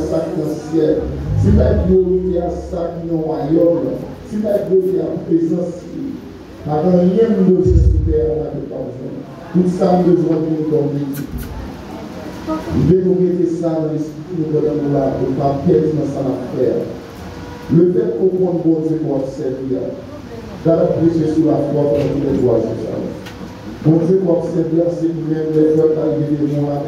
ça dans le ciel, si vous avez priorité à est dans le royaume, si vous avez priorité à présence, pas rien de nous sur terre, on n'a pas besoin. Tout ça, nous besoin de nous donner. Nous devons mettre ça dans l'esprit de nous là, pour ne pas perdre dans sa affaire. Le fait qu'on compte bon Dieu pour servir, d'aller prêcher sur la foi pour tous les droits Bon Dieu pour servir, c'est lui-même les peuples à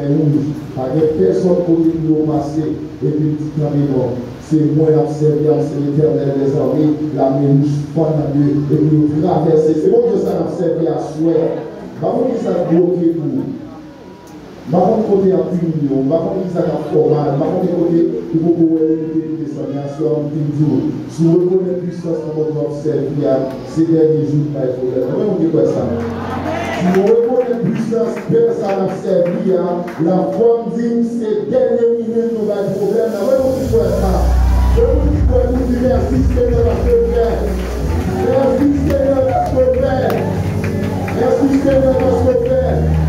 rouge, avec personne côté qui nous masser et puis dit non. C'est moi qui servir, c'est l'éternel des armées, la rouge fond à Dieu, et puis nous traverser. C'est bon Dieu ça à souhait. Contre, ça bloqué pour nous makonde kote ya punion makonde ezalaka formal makonde kote ekokoweedesoignation toujours si on reconnaît puissance na moto observia ces derniers jours by problème oyo ongekoya sana si on reconnaît puissance pesa na servia la fondine ces derniers minutes no by problème na oyo ongekoya sana oyo ongekoya tuti merci seigneur parce que frère merci seigneur parce que merci seigneur parce que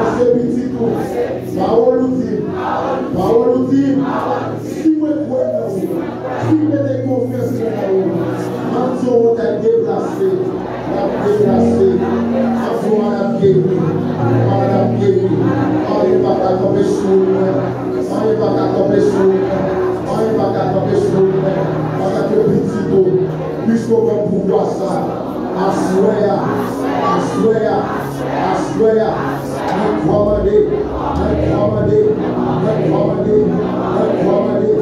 asebitiko maolutim maolutim siwe kwena siwe de konfese na ou manti ou ta deplase la deplase afu ana piedi ana piedi ane baka kope sou ane baka kope sou ane baka kope sou ane te bitiko puisque on va pouvoir ça I swear, I swear, I swear, I comedy, I comedy, I comedy, I comedy.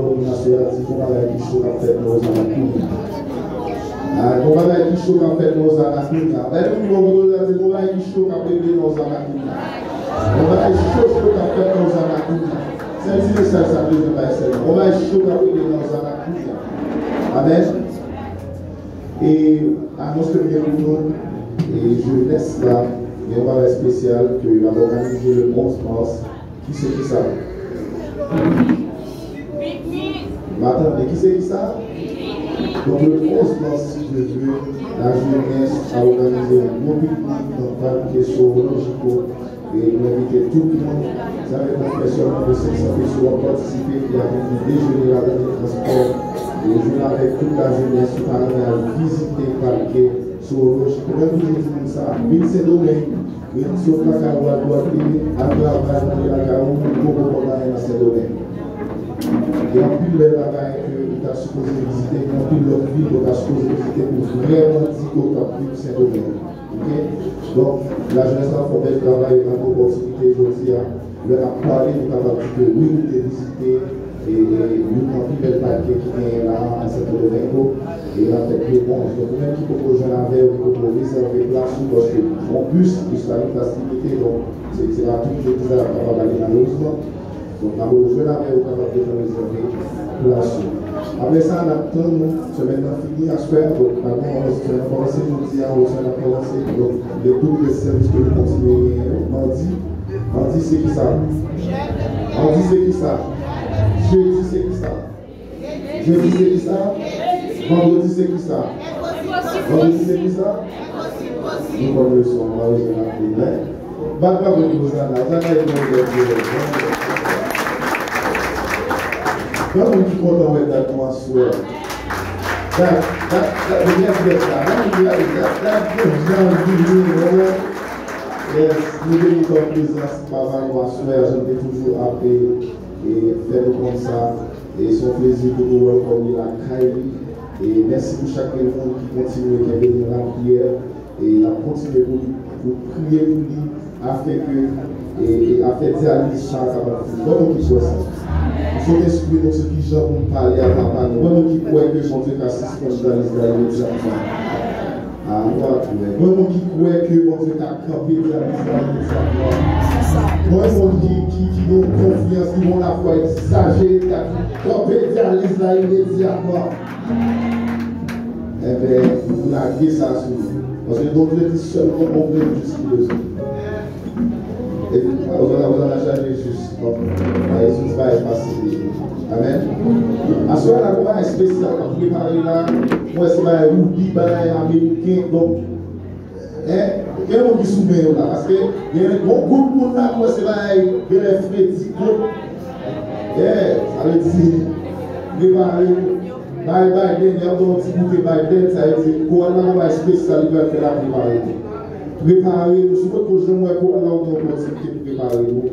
là, que là à. Amen. E anons ke mwen yon, e je les la, yon ba yon spesyal ke yon va organize le 11 mars. Ki se ki sa? Matan, de ki se ki sa? Donc le 11 mars, si Dieu la jeunesse a organisé un pique dans le qui est et nous tout le monde. Ça va être un de 500 personnes participer qui a venu déjeuner dans les et jouer avec toute la jeunesse qui à visiter le parquet zoologique. Même si je dis ça, 1500 domaines. Mais sur la carrière, à à. Il y a plus de bagages que tu as supposé visiter, il y a plus de que supposé visiter pour vraiment dire que tu as pris Saint-Domingue. Donc, la jeunesse a fait un travail dans l'opportunité aujourd'hui. Leur a parlé du travail que oui, vous avez visité et nous avons de paquet qui est là à Saint-Domingue et la fait réponse. Donc, même qui peut rejoindre avec ou pour réserver place parce que en plus, il y a une facilité, donc c'est là tout que je disais à aller malheureusement. Donc, a besoin d'avoir capable de réserver place. Après ça, on attend, nous, semaine finie à se faire. Donc, maintenant, on va commencer, nous dire, on tous les services que nous continuons, mardi, mardi, c'est qui ça? Mardi, c'est qui ça? Jeudi, c'est qui ça? Jeudi, c'est qui ça? Vendredi, c'est qui ça? Vendredi, c'est qui ça? Nous connaissons, on va vous en en avez The meaning, Yes, nous comme présence, papa, assurer, je toujours appeler et faire comme ça. Et un plaisir pour nous welcome la. Et merci pour chaque qui continue, venu dans la prière. Et la continuer pour, pour prier pour lui, afin que, et, dire à lui chaque avant. Comment qu'il soit ça. Son esprit dans ce qui j'ai pour parler à papa. Nous qui croit que son Dieu a suspendu dans l'Israël Moi, qui croit que mon Dieu a campé dans l'Israël immédiatement. Moi, qui, qui, qui ont confiance, qui ont la foi exagérée, qui campé dans l'Israël immédiatement. Eh bien, vous laguez ça nous. Parce que donc, dit seulement jusqu'à Et vous en acharnez juste. Donc, la Jésus va être facile. Amen. À ce moment-là, comment est spécial à préparer là Moi, c'est pas un oubli, pas un américain. Donc, hein Quel monde qui soumet là Parce que, il y a un bon groupe pour là, moi, c'est pas un élève petit groupe. Yeah, ça veut dire, préparer. Bye bye, then, il y a un petit bout de ça veut dire, quoi là, spécial, il va faire la préparer. Préparer, nous tous les mois pour avoir une opportunité de préparer nous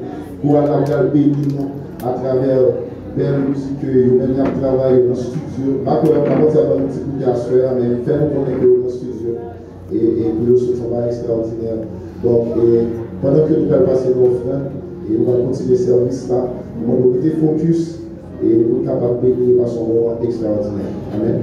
pour aller bénir nous à travers belle musique que nous même travailler dans le studio. Pas que nous avons un petit coup faire, mais faire nous connaître dans le studio. Et, et pour nous, un travail extraordinaire. Donc, pendant que nous allons passer nos frères, et nous allons continuer le service là, nous allons focus et nous capables de bénir par son moment extraordinaire. Amen.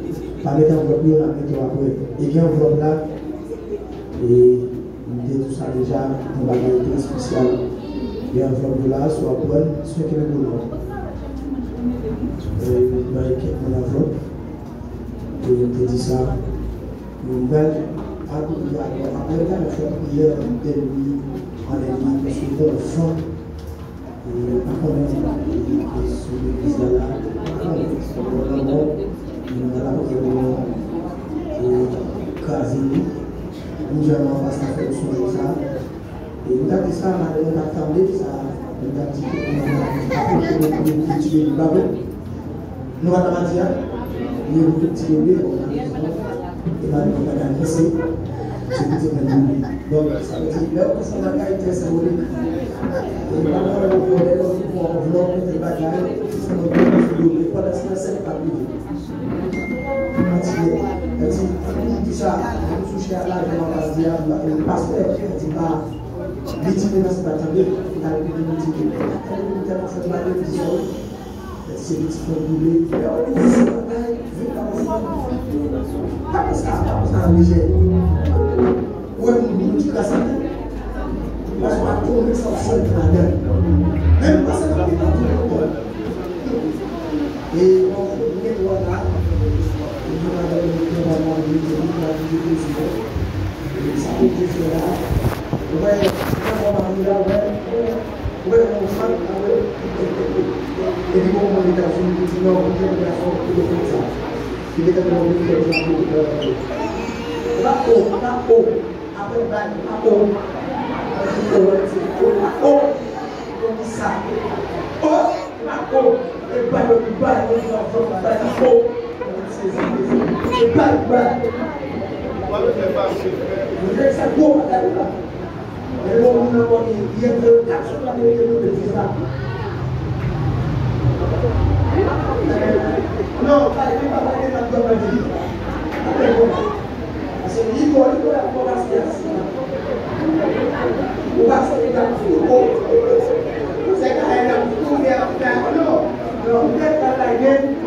ça déjà, un bagage spécial. Et enveloppe là, soit bonne, soit qu'elle est bonne. Dans l'équipe, on enveloppe. Et je dit ça. Une belle après la fait prière de lui en église, parce que le fond, et par contre, sur l'église là, sur le babel. Kazini, nou jaman pas la fèk sou yon sa. E nou dati sa, nan yon katande, sa nou dati apote nou pou yon pitiye li babè. Nou an amadia, yon pitiye li, ou nan yon e nan yon bagan kese, se pitiye nan yon li. Don, sa vè ti, lè ou sa nan ka itè sa ou li. E nan an yon pou yon lè, ou pou an vlog, ou te bagan, se nou dati yon li, pou an se nan se pa li. Kisha, yon sou chè la gen an pas diya, yon paspe, di ba, biti de nas batande, nan yon de biti de. Yon yon te pasen ba de vizyon, se biti fon boule, yon yon se batay, yon ta pasen, ta pasen, ta pasen an leje. Ouè, moun ki la sante, la sou aton, mèk sa son nan den. Mèm pasen an pita tout an bon. E, moun, mèk wana, Ou, mako, e bayo, bayo, bayo, bayo, bayo, bayo. C'est pas Vous êtes ça pour madame là. Mais bon, nous n'avons rien de l'action de la vérité, nous disons ça. Non, pas les pas parler de la commande. Après, bon. Parce que l'Igor, l'Igor, la commande, c'est assis. Ou parce que la commande, c'est quand elle a tout ouvert. Non, non, vous êtes dans la guerre.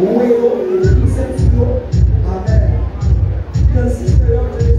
Ou e yo, e ti senti yo, amen. Kansi se yo, e ti senti yo,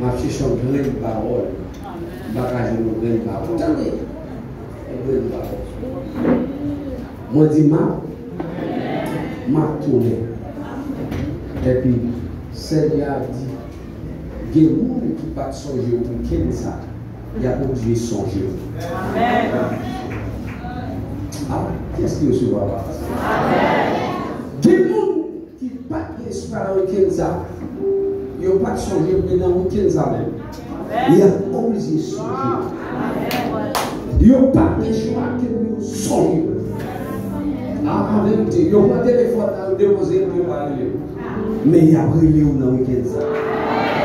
Mati son gren parol. Baka jen nou gren parol. Tanwe. Gren parol. Mwen di ma. Ma toune. Epi, sel ya di. Gen moun ki pat sonje ou ken sa. Ya pou di sonje ou. Amen. Ah, qu'est-ce qui se voit pas? Amen. Gen moun ki pat espara ou ken sa. yo pat sonje pou nan wikend sa men. Yo oblize sonje. Yo pat de chwa ke yo sonje. An mèm ti, yo mwen telefon nan depoze yo pa li yo. Me yapre li yo nan wikend sa.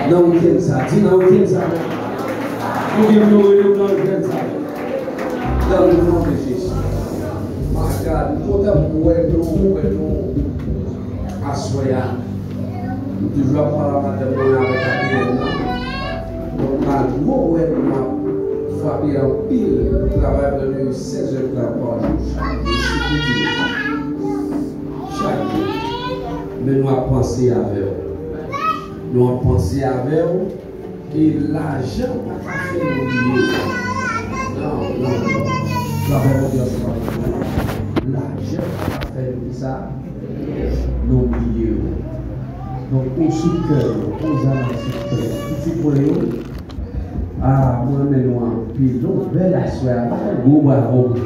Nan wikend sa, di nan wikend sa men. Ou gen yo yo nan wikend sa men. Nan wikend sa men. Maka, nou konta mwen tou mwen tou aswaya. Toujwa paramater mwen avèk apè nan. Don nan mou wèk mwen fwapi an pil travèr de nou 16 jèk la panjou chak di chikouti. Chak di. Men nou apansi avè ou. Nou apansi avè ou e l'ajan pa kache nou liye. Nan, nan, nan. Travèr mwen diyo se fwapi. L'ajan pa kache nou liye. Nou liye ou. Donc, au sous-cœur, aux alentours, petit. Ah, moi, mais en pile. Donc, belle assoir. Gros bravo pour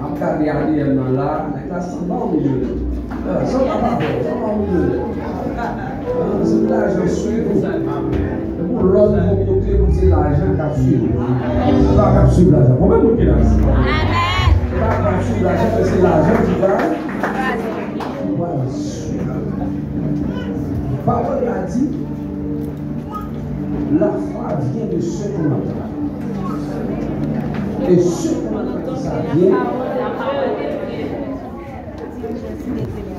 En cas de regarder là, la classe en bas au milieu. Ça va pas ça va au milieu. C'est là, je suis. Pour vous côté, vous dites l'argent va l'argent. Combien vous dites là? L'argent, c'est l'argent qui va. Voilà. Parole a dit, la foi vient de ce qu'on entend. Et ce qu'on entend, ça vient.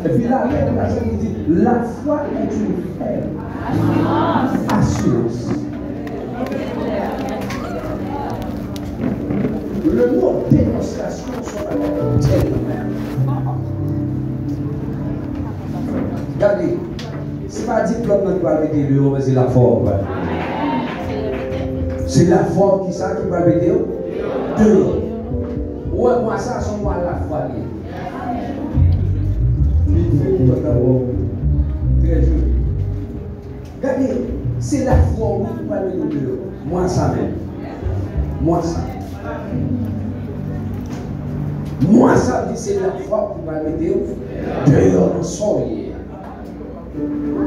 Et puis la lettre de la Bible dit, la foi est une ferme assurance. Le mot démonstration lettre tellement. Regardez, c'est pas diplôme qui va mettre le mais c'est la foi. C'est la foi qui ça qui va mettre dehors. Ouais, moi ça, c'est moi la foi. Très joli. Regardez, c'est la foi qui va mettre dehors. Moi ça même. Moi ça. Moi, ça dit, c'est la foi qui va m'aider dehors dans son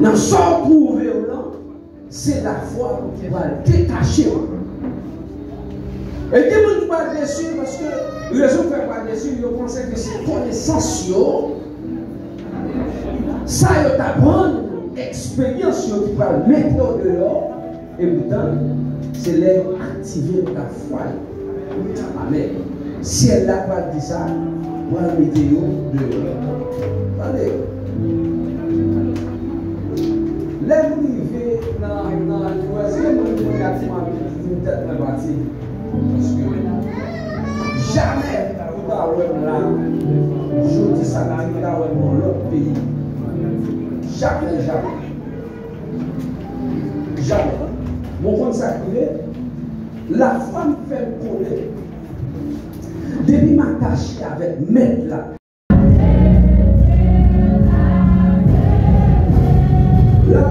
Dans son cours violent, c'est la foi qui va détacher. Et tout le monde va déçu parce que les autres ne pas déçu, ils pensent que c'est connaissance. Ça, ils t'apprennent expérience qui va mettre au dehors. Et pourtant, c'est l'air activé la foi. Amen. Si el la kwa di sa, mwen mite yo de. Tande. Lèm ni ve nan nan jwazè mwen mwen kati mwen mwen tèt mwen bati. Jamè ou ta wèm la, jodi sa nan ou ta wèm mwen lòk peyi. Jamè, jamè. Jamè. Mwen kon sa kire, la femme fait le problème. Depuis ma avec maître là. La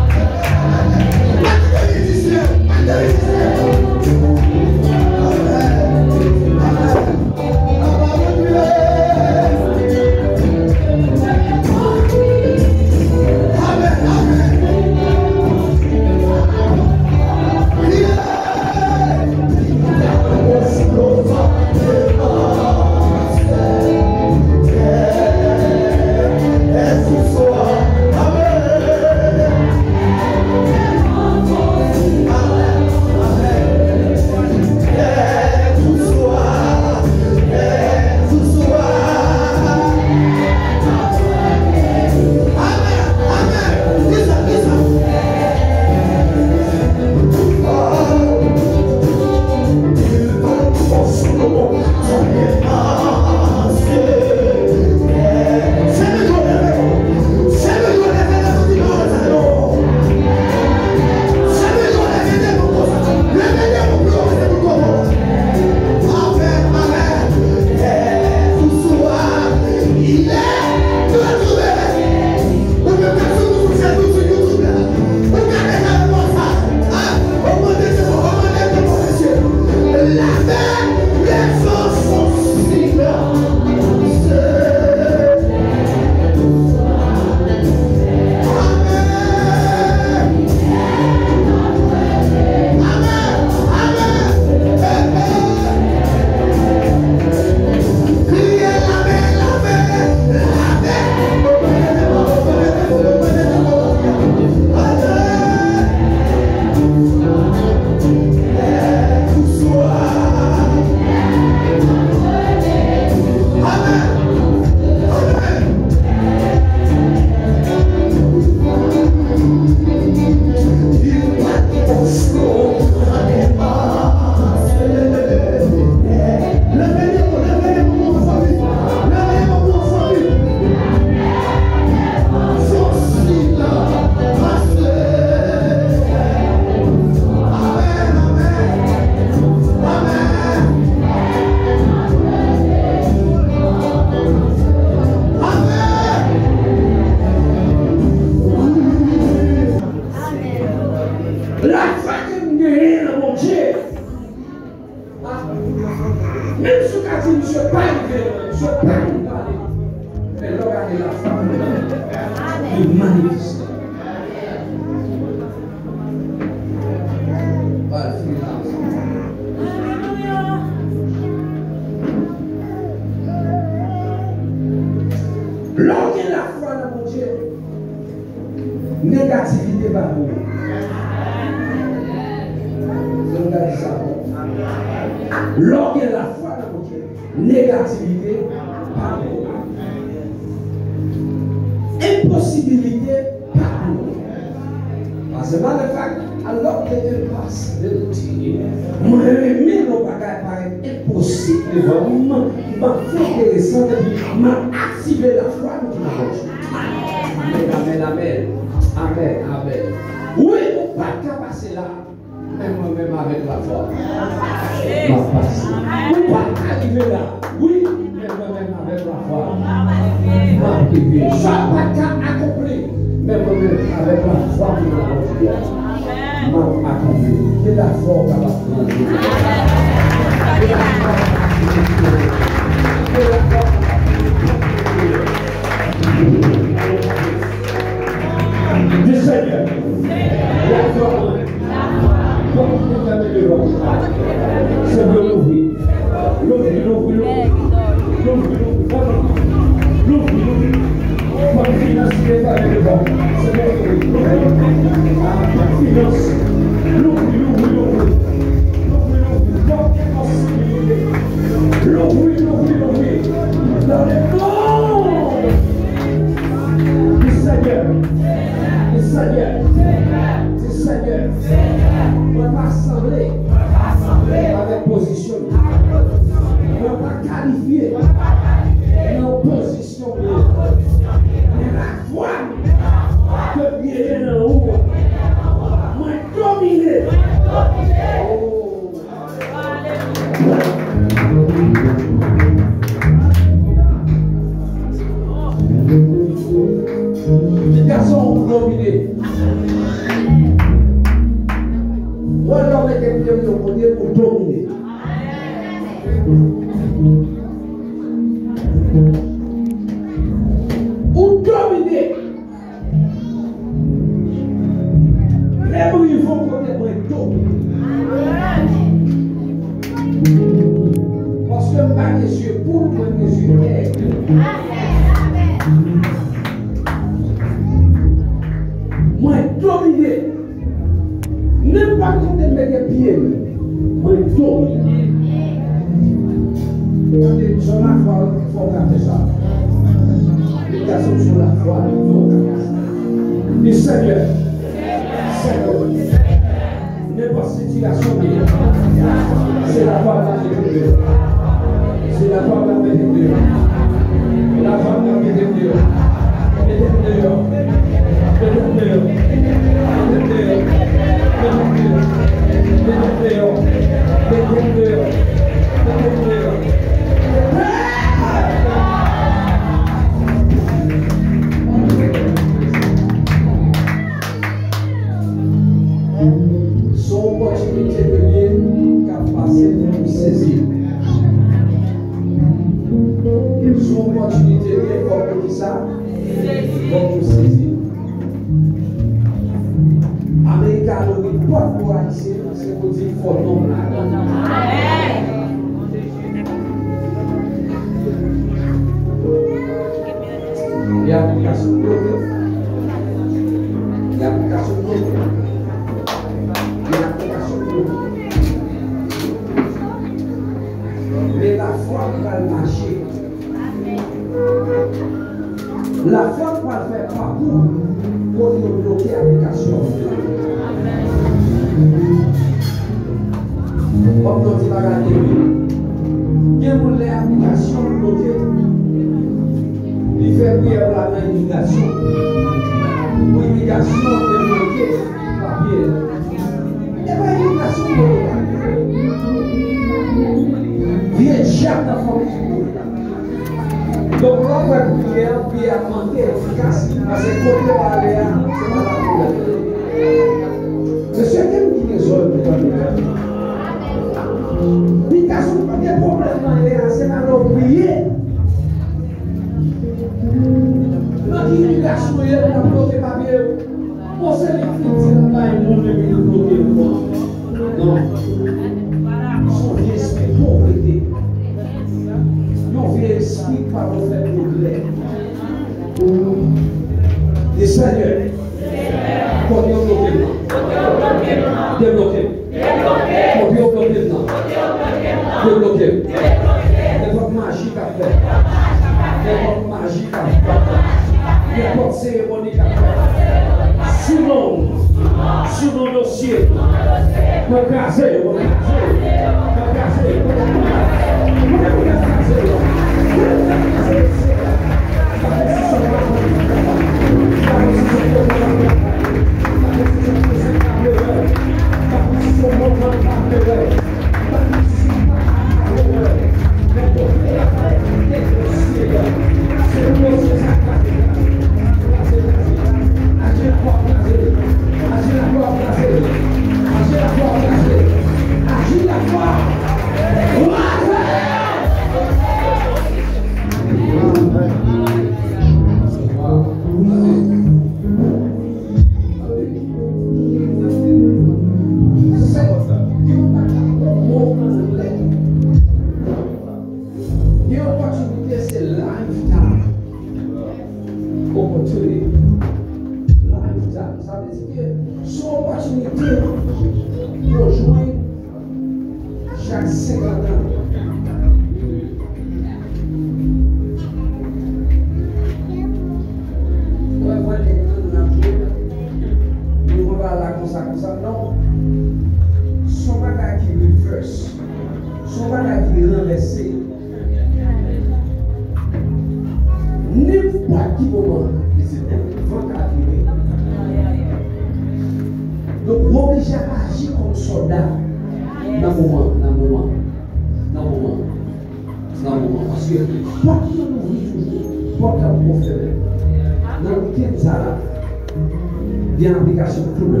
il y a une application tout le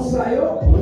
Monde ça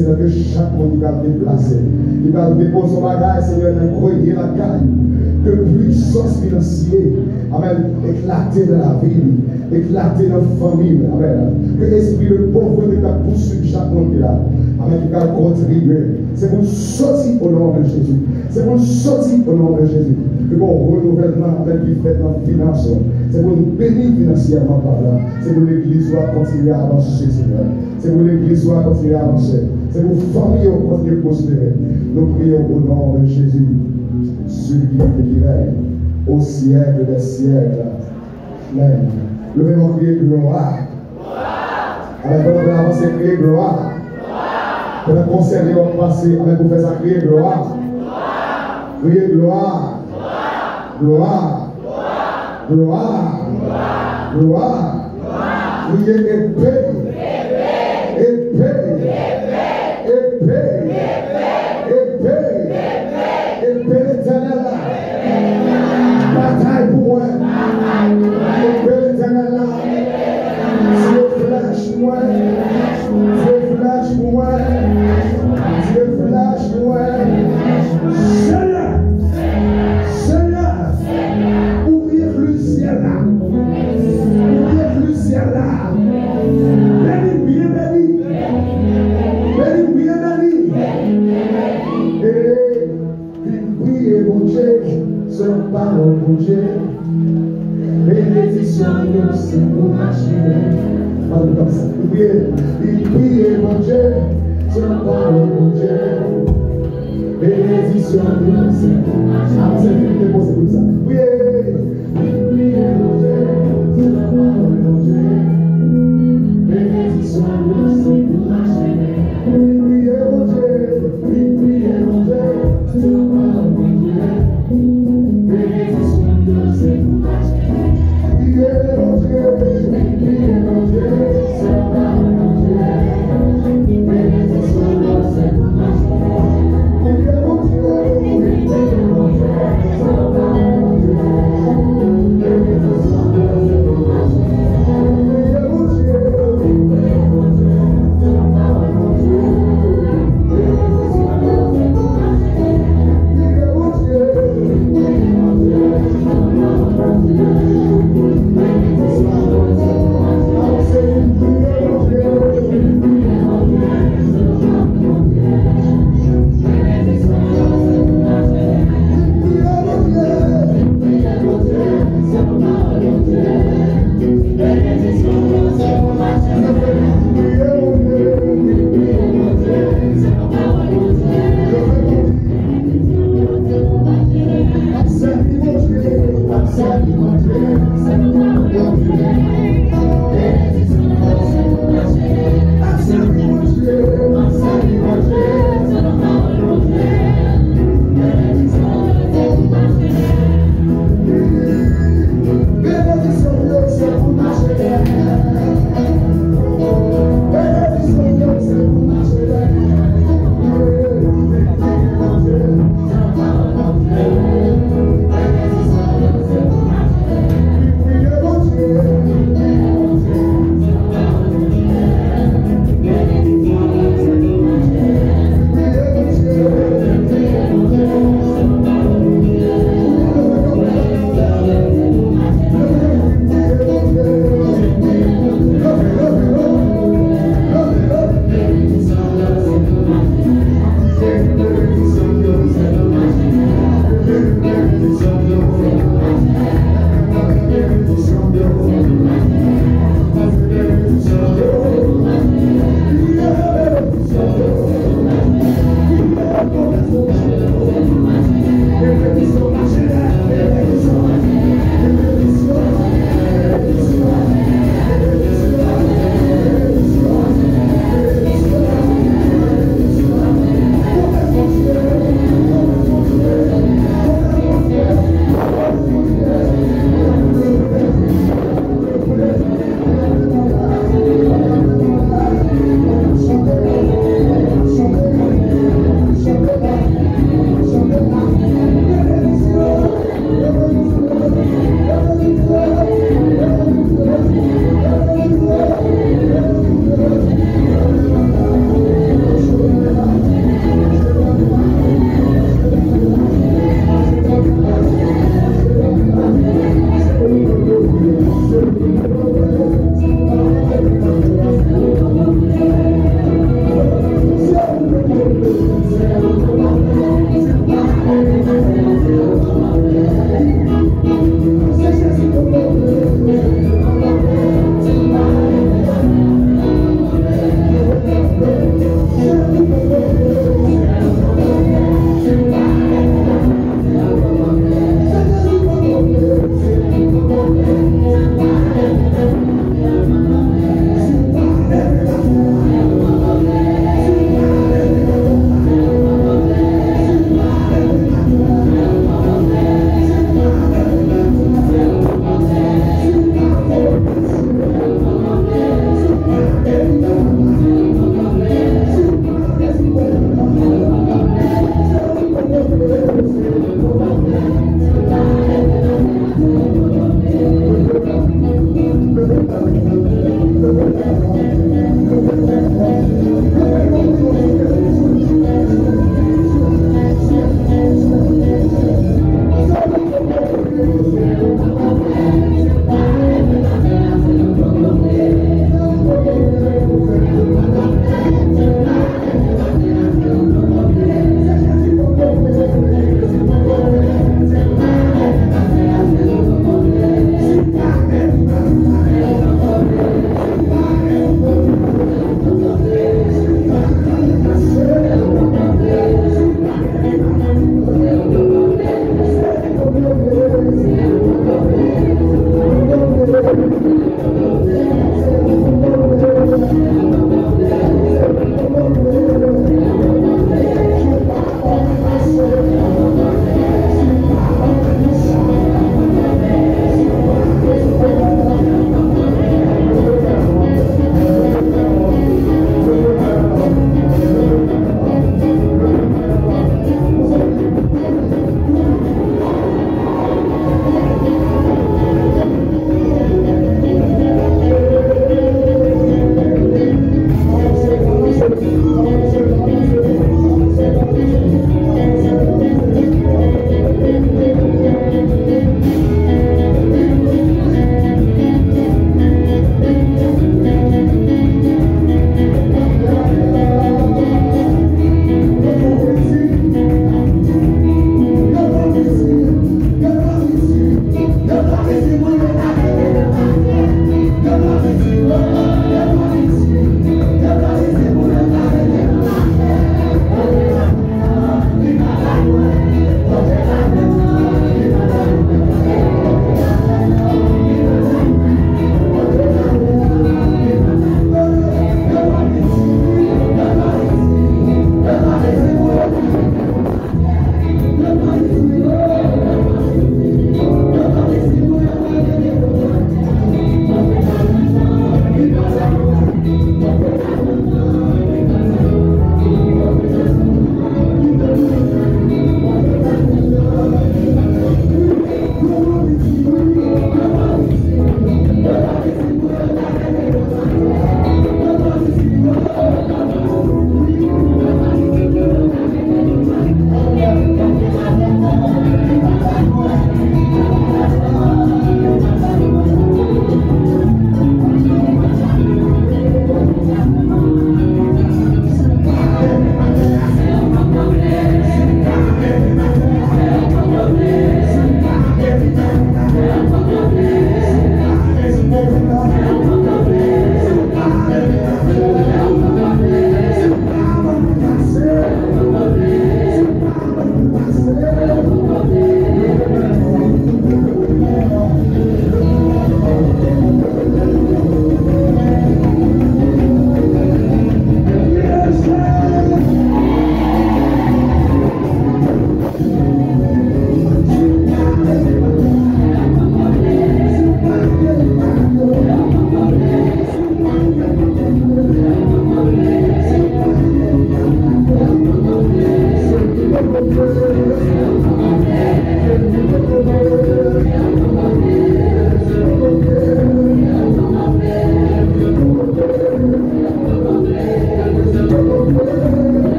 Seigneur, que chaque monde va déplacer. Il va déposer son bagage, Seigneur, dans le la caille que puissance financière, Amen, éclater dans la ville, éclater dans la famille, Amen. Que l'esprit de pauvreté va poursuivre chaque monde là. Amen, qui va contribuer. C'est pour sortir au nom de Jésus. C'est pour sortir au nom de Jésus. Que bon renouvellement, Amen, qui fait dans finance. C'est pour nous bénir financièrement par là. C'est pour l'église soit continuer à avancer, Seigneur. C'est pour l'église soit continuer à avancer. C'est pour famille à prospérer. Nous prions au nom de Jésus celui qui règne au siècle des siècles. Amen. Levez-moi crier gloire. Avec votre avancer, crier gloire. Pour conserver votre passé, avec vous faire ça crier gloire. Crier gloire. Gloire. Gloire. Gloire. Crier épée. Épée. Épée. away.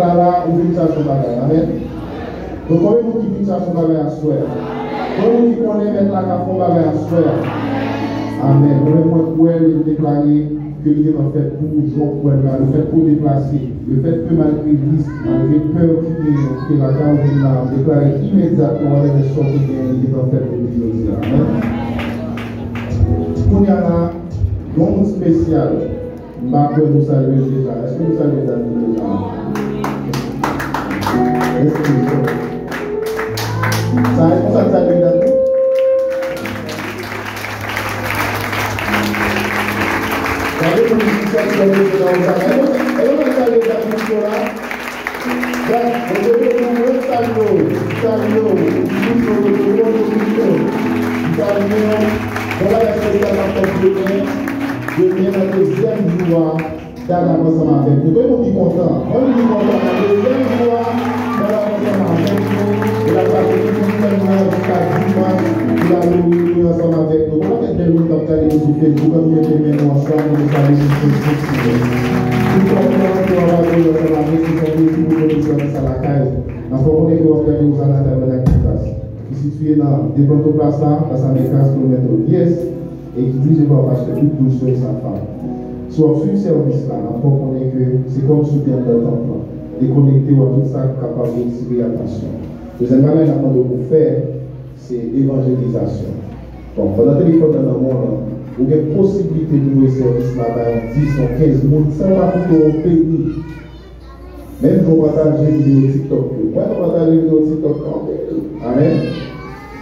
Là, ou venez à son bagage. Amen. Donc, comment vous qui venez à son bagage à souhait Comment vous qui connaissez mettre la carte son bagage à souhait Amen. Comment vous pouvez déclarer que Dieu a fait pour Jean pour là, le fait pour déplacer, le fait que malgré risque, malgré peur qui est que la cause là, déclarer immédiatement comme soutien de temps déconnecté à tout ça capable d'attirer l'attention. Deuxième manière qu'on doit faire, c'est l'évangélisation. Donc, pendant téléphone dans le monde, vous avez la possibilité de jouer service là-bas, 10 ou 15 minutes, sans pas tout au pays. Même si on partage des vidéos TikTok, moi, on partage des vidéos TikTok. Amen.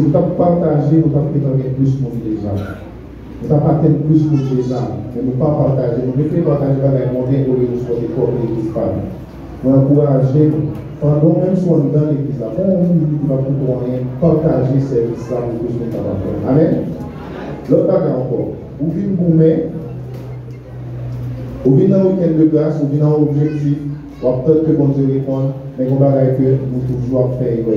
Si nous avons partagé, nous avons fait plus de monde déjà. Nous avons pas plus de monde déjà, mais nous pas partagé. Nous devons partager avec les moyens pour les nous corps de l'église. Nous encourager, pendant même si on est dans l'église quand on dit va pour rien, partager ce service là pour plus de monde. Amen. L'autre bagage encore, vous venez gourmet, vous venez dans le week-end de grâce, vous venez dans l'objectif, ou peut-être que bon Dieu répond, mais on va que nous toujours faire.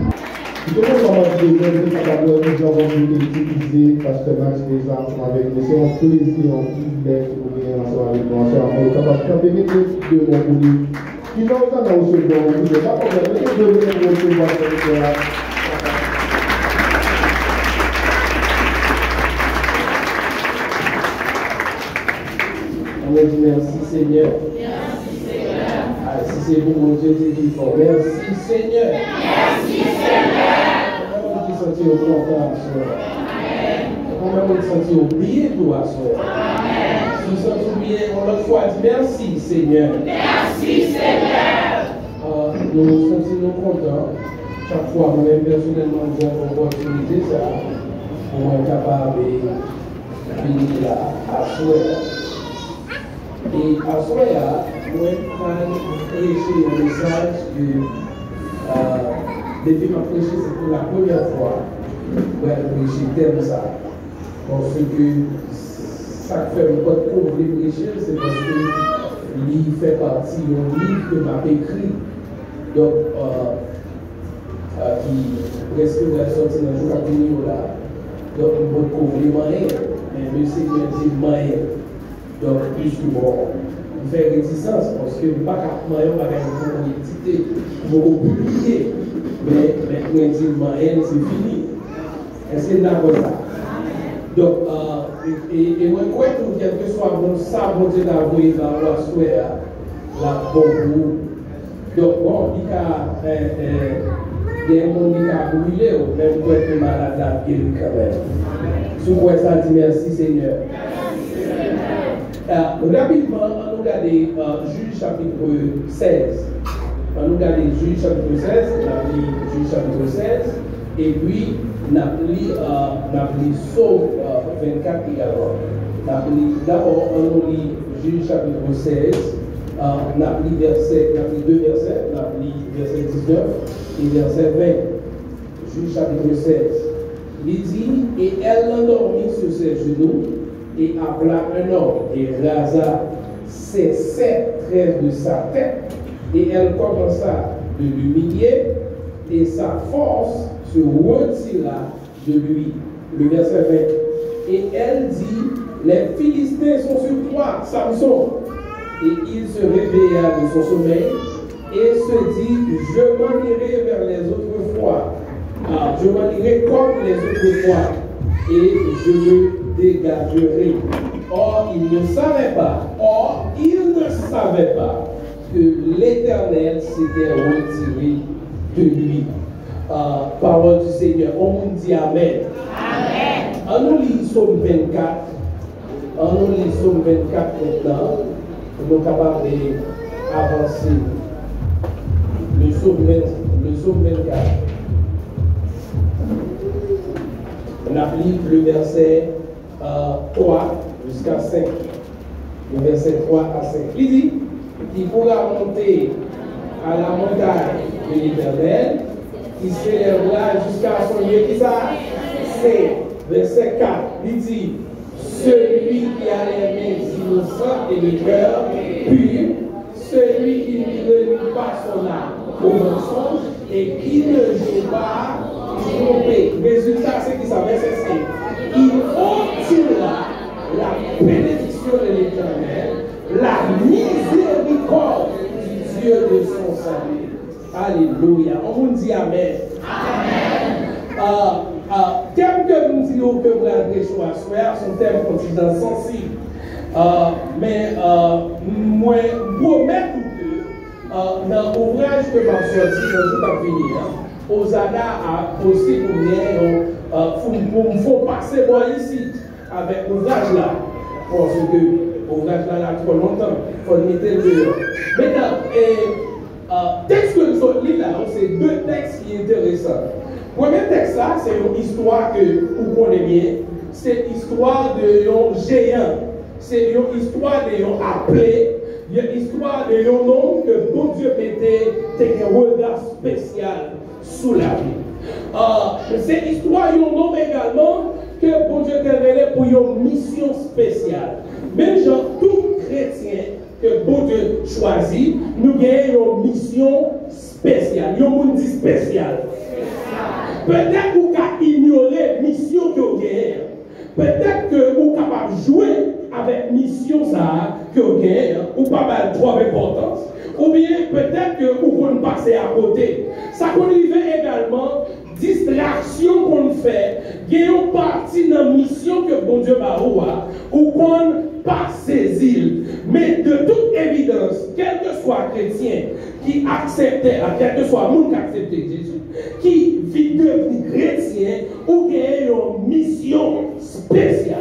merci Seigneur. Merci Seigneur. Si c'est vous, mon Dieu, c'est qu'il faut. Merci Seigneur. Merci Seigneur. Tu sens au content, soeur? Comment tu sens oublié, toi, soeur? Tu sens oublié, on l'autre fois, dit merci Seigneur. Merci Seigneur. Euh, nous sentons contents. Chaque fois, moi-même, personnellement, j'ai une opportunité, ça, pour être capable de venir là, à souhait. Et à souhait, moi, je prêcher un message que, euh, depuis ma prêcher, c'est pour la première fois, vais prêcher thème ça. Parce que ça fait un peu de de prêcher, c'est parce que il fait partie d'un livre que m'a écrit. Donc, euh, euh, qui presque va sortir dans le jour à venir là. Donc, on peut couvrir moyen, mais le Seigneur dit moyen. Donc, plus que bon, il fait réticence parce que pas qu'à moyen, pas qu'à une identité, beaucoup publier. Mais il dit moyen, c'est fini. Est-ce que d'accord ça? Donc, euh, et, et, moi, crois que quel que soit bon, ça, bon Dieu t'a envoyé dans la souhait, la bonne Donc, bon, il y a. Euh, euh, il y a des gens qui ont brûlé, même pour être malade à guérir quand même. Sous quoi ça dit merci Seigneur? Rapidement, on regarde Juge chapitre 16. On nous regarde Juge chapitre 16, on chapitre 16, et puis on a lu, euh, Sauve 24 également. D'abord, on lit Juge chapitre 16, on a lu verset, on a lu deux versets, on a verset 19 et verset 20, Juge chapitre 16. Il dit, et elle l'endormit sur ses genoux et appela un homme et rasa ses sept traits de sa tête et elle commença de l'humilier et sa force se retira de lui. Le verset 20. Et elle dit, les Philistins sont sur toi, Samson. Et il se réveilla de son sommeil et se dit, je m'en irai vers les autres fois. Ah, je m'en irai comme les autres fois et je me dégagerai. Or, il ne savait pas, or, il ne savait pas que l'Éternel s'était retiré de lui. Euh, parole du Seigneur. On nous dit Amen. Amen. On nous lit Somme 24. On nous lit Somme 24 maintenant. Nous sommes capables d'avancer. Le Somme 24. On applique le verset 3 euh, jusqu'à 5. Le verset 3 à 5. Il dit, il pourra monter à la montagne de l'Éternel, qui s'élèvera jusqu'à son lieu. Qui ça C'est verset 4. Il dit, celui qui a les mains innocentes et le cœur pur, celui qui ne relie pas son âme au mensonge et qui ne joue pas tromper. Résultat, c'est qu'il savait, c'est il obtiendra la bénédiction de l'éternel, la du Dieu de son salut. Alléluia. On vous dit Amen. Amen. Euh, euh, thème que nous disons que vous avez choisi à soir, son thème continent sensible. Euh, mais euh, moi, promets que euh, dans l'ouvrage que m'a sorti, dans tout à finir, Osana a posé pour nous, pour faut passer moi ici avec l'ouvrage là, parce que l'ouvrage là, trop longtemps, il faut le. Maintenant, et, euh, texte que nous avons là, c'est deux textes qui sont intéressants. Le premier texte là, c'est une histoire que vous connaissez bien. C'est l'histoire de géant. C'est une histoire de un appelé. A l'histoire de un homme que bon Dieu mettait un regard spécial sous la vie. Euh, c'est l'histoire d'un homme également que bon Dieu révélé pour une mission spéciale. Même genre, tout chrétien que bon Dieu choisit, nous avons une mission spéciale. Une spéciale. Peut-être vous avez ignoré la mission que vous avez. Peut-être que vous capable de jouer avec la mission que vous avez, ou pas mal trop d'importance. Ou bien peut-être que vous pouvez passer à côté. Ça conduit également distraction qu'on fait, il y a une partie de la mission que bon Dieu va ou qu'on pas saisir. Mais de toute évidence, quel que soit chrétien qui acceptait, ah, quel que soit monde qui acceptait Jésus, qui vit devenu chrétien ou qui a une mission spéciale.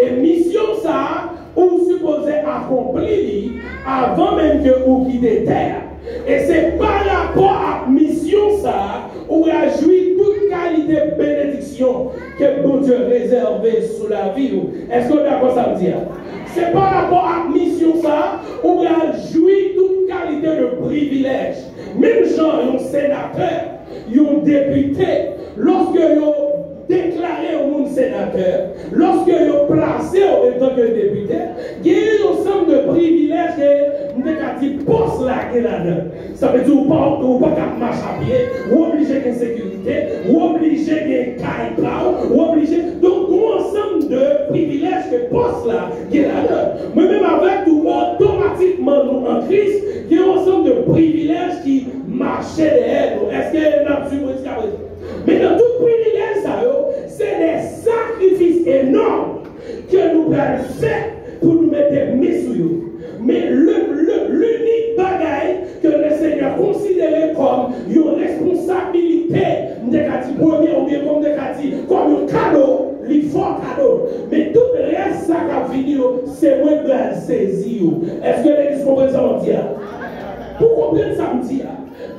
Et mission ça, ou supposé accomplir avant même que vous quittez terre. Et c'est par rapport à mission ça, où a joui toute qualité de bénédiction que bon Dieu réservé sous la vie. Est-ce que vous d'accord ça me dit? C'est par rapport à mission ça, où a joui toute qualité de privilège. Même gens, un sénateur, un député, lorsque vous déclaré au monde sénateur, lorsque vous placé en tant que député, il y a un ensemble de privilèges que négatifs poste là là-dedans. Ça veut dire ou pas ou pas marcher à pied, ou obligé de sécurité, ou obligé de caille ou obligé. Donc, un ensemble de privilèges que poste là qui là-dedans. Mais même avec tout automatiquement nous en Christ, y a un ensemble de privilèges qui marchaient derrière nous. Est-ce que nous avons jusqu'à Mais dans tout privilège, ça, c'est des sacrifices énormes que nous fait pour nous mettre mis sur eux. Mais l'unique bagaille que le Seigneur considérait comme une responsabilité comme un cadeau, faut cadeau. Mais tout le reste, ça qui a fini, c'est moi qui vais saisir. Est-ce que l'église comprend ça, on dit? Pour comprendre ça, on dit.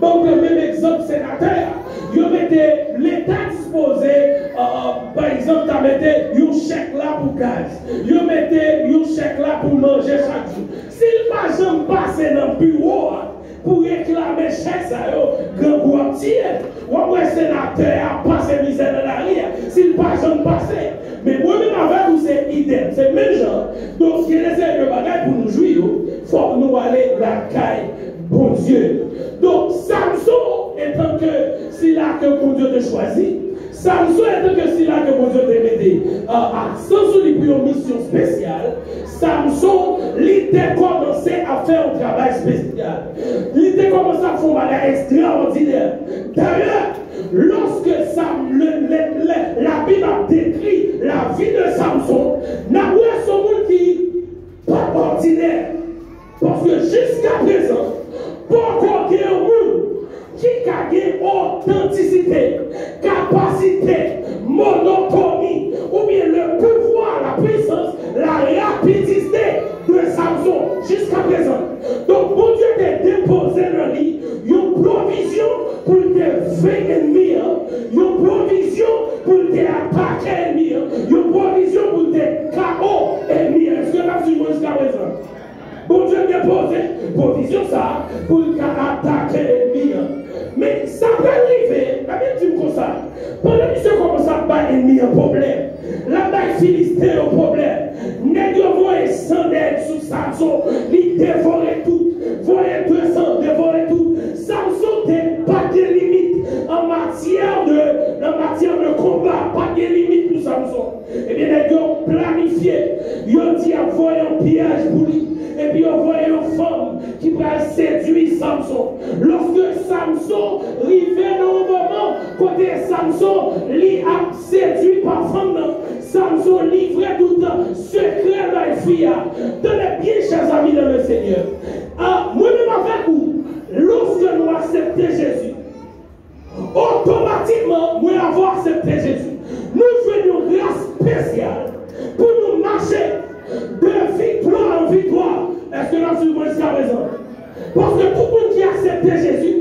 Le même exemple sénateur, vous mettez l'État disposé, euh, par exemple, tu mettez un chèque là pour gaz, vous mettez un chèque là pour manger chaque jour. S'il pas jamais passé dans le bureau, hein, pour réclamer chèque ça, grand quartier, ou un sénateur a passé misère dans la rue, s'il pas jamais passé. Mais moi-même avec vous, c'est idem, c'est même genre. Donc, ce qui est de bagaille pour nous jouir, il faut nous aller la caille bon Dieu. Donc, Samson, étant que c'est là que bon Dieu te choisit, Samson étant que c'est là que bon Dieu te mis euh, accent sur les une mission spéciale, Samson, a commencé à faire un travail spécial. Il a commencé à faire un travail extraordinaire. D'ailleurs, lorsque Sam, la Bible décrit la vie de Samson, n'a pas son monde qui pas ordinaire. Parce que jusqu'à présent, un monde qui a authenticité, capacité, monotomie, ou bien le pouvoir, la puissance, la rapidité de Samson jusqu'à présent? Donc, mon Dieu t'a déposé dans lui une provision pour te faire ennemi, une provision pour te attaquer ennemi, une provision pour te KO ennemi. Est-ce que là, tu jusqu'à présent? Bon Dieu dépose provision ça pour attaquer l'ennemi. Mais ça peut arriver, la Bible dit comme ça. Pendant que ça commence à battre l'ennemi un problème, la bataille philistin un problème. Nègre voit sans d'aide sous Samson, il dévorait tout. Voyez tout sang, dévorait tout. Samson n'a pas de limite en matière de, en matière de combat, pas de limite pour Samson. Eh bien, ils ont planifié, ils ont dit à un piège pour lui. Et puis on voyait une femme qui va séduire Samson. Lorsque Samson arrivait dans un moment, côté Samson, lui a séduit par femme, Samson livrait tout le temps secret dans les filles. Tenez bien, chers amis dans le Seigneur. Ah, moi-même avec vous, lorsque nous acceptons Jésus, automatiquement, moi avoir accepté Jésus, nous faisons une grâce spéciale pour nous marcher Parce que tout le monde qui a accepté Jésus,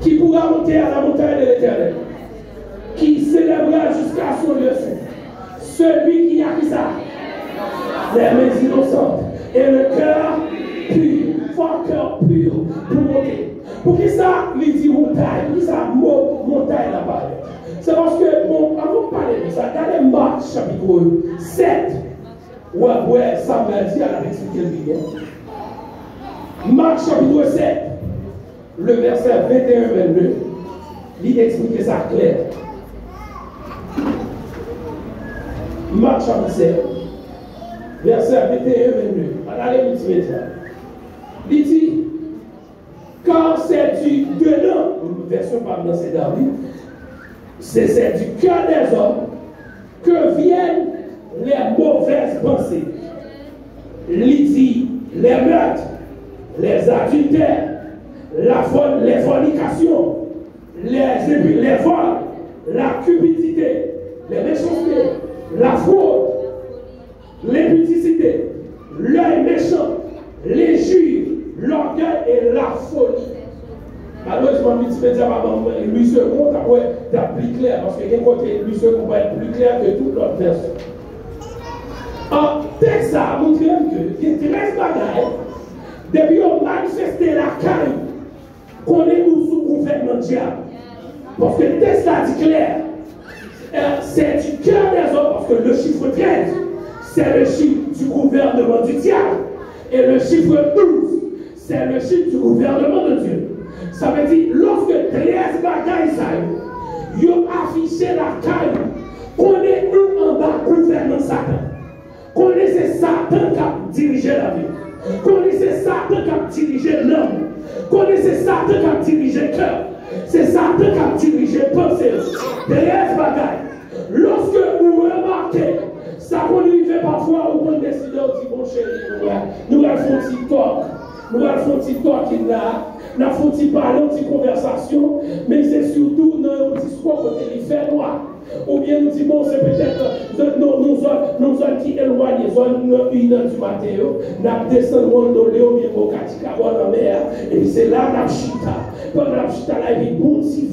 qui pourra monter à la montagne de l'éternel, qui célébrera jusqu'à son lieu saint. Celui qui a qui ça Les mains innocentes et le cœur pur, fort cœur pur pour monter. Pour qui ça Il dit montagne, pour qui ça mot montagne là-bas C'est parce que, bon, avant de parler de ça, regardez Marc chapitre 7, ouais, ouais, Samuel dit à la expliqué le Marc chapitre 7, le verset 21-22, il explique ça clair. Marc chapitre verset 21-22. Regardez le petit Il dit, car c'est du dedans, version par c'est c'est du cœur des hommes que viennent les mauvaises pensées. Il dit, les meurtres, les adultères, la vol, les fornications, les, les vols, la cupidité, les méchancetés, la fraude, l'impudicité, l'œil méchant, les juifs, l'orgueil et la folie. Malheureusement, multimédia va lui second, après, t'as plus clair, parce que d'un côté, lui second va être plus clair que toute l'autre version. En texte, ça a montré que il y a depuis on manifesté la carrière qu'on est sous gouvernement diable. Parce que le texte a dit clair, euh, c'est du cœur des hommes, parce que le chiffre 13, c'est le chiffre du gouvernement du diable. Et le chiffre 12, c'est le chiffre du gouvernement de Dieu. Ça veut dire, lorsque 13 bagailles ça, ils ont affiché la caille, qu'on est nous en bas gouvernement Satan? Qu'on est Satan qui a dirigé la vie. Qu'on est Satan qui a dirigé l'homme. Est c'est Satan qui a dirigé le cœur. C'est Satan qui a dirigé le pensée. 13 bagailles. Lorsque vous remarquez, ça fait parfois, où on décide de dire, bon chéri, nous allons faire un TikTok. Nous allons faire un TikTok qui là. Nous allons parler, une petite conversation, mais c'est surtout dans un discours côté il. Ou bien nous disons, bon, c'est peut-être nous, nous, nous sommes qui éloignés, zone 1 heure du matin, nous descendons dans ou bien au Katika, dans la mer, et c'est là, nous chita. Pendant la chita, là, il bon petit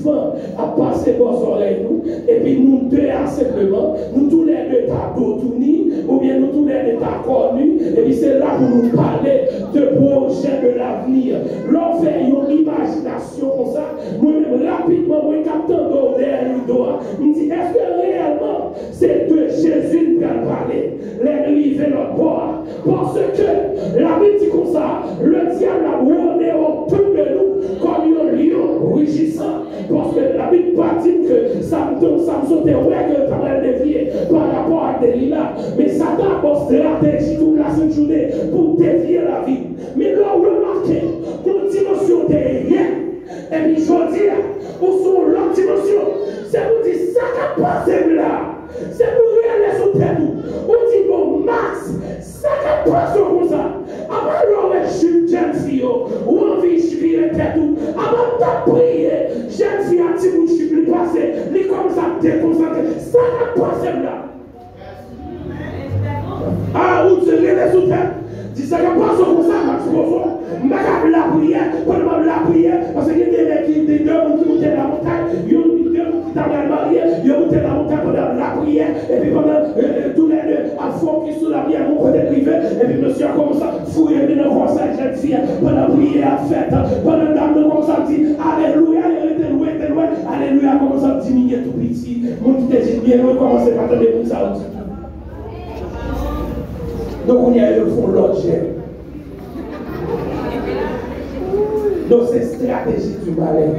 à passer vos oreilles, nous, et puis nous deux, simplement, nous tous les deux, t'as tourné, ou bien nous tous les deux, t'as connu, et puis c'est là pour nous parler de projets de l'avenir. L'on fait une imagination comme ça, nous-mêmes, rapidement, nous captons derrière nous, nous dit, est-ce que réellement c'est de Jésus qui parlé? Les rives notre bois. Parce que la Bible dit comme ça, le diable a rôdé autour de nous comme un lion rugissant. Parce que la Bible dit que Samson, Samson était règle par dévier par rapport à Delilah. Mais Satan a stratégie toute la semaine journée pour dévier la vie. Mais là, remarquez, une dimension rien. Et puis, je dis, où sont l'autre dimension C'est pour dire, ça n'a pas là. Se pou riyele sou tèdou, ou ti pou maks, sakè pwasyon kon sa, apan lò wè e jim jen si yo, ou an vi jivire tèdou, apan ta priye, jen si a ti mou jib li pase, li kon sa te kon sa te, sakè pwasyon la. A, ou ti riyele sou tèdou, montagne, il y a des gens qui sont mariés, il y a monté la montagne pendant la prière, et puis pendant tous les deux, à fond qui sont la prière, mon côté privé, et puis monsieur a commencé à fouiller dans le conseil, jeune fille, pendant la prière à fête, pendant la dame commence à dire, Alléluia, il loué, il était loué, Alléluia, commence à diminuer tout petit, mon qui dit bien, on commence à ça aussi. Donc on y a le fond l'autre donc c'est stratégie du malin.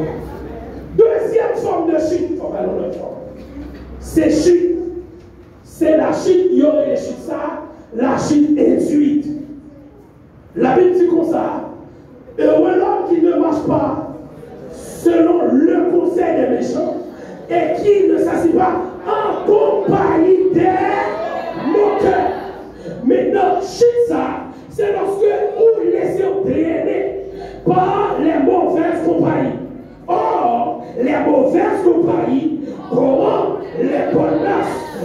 Deuxième forme de chute, c'est chute. C'est la chute, il y aurait les chutes ça, la chute. La Bible dit comme ça, heureux l'homme qui ne marche pas selon le conseil des méchants et qui ne s'assied pas en compagnie des moqueurs. Maintenant, chute ça, c'est lorsque vous laissez traîner par les mauvaises compagnies. Or, les mauvaises compagnies corrompent les bonnes.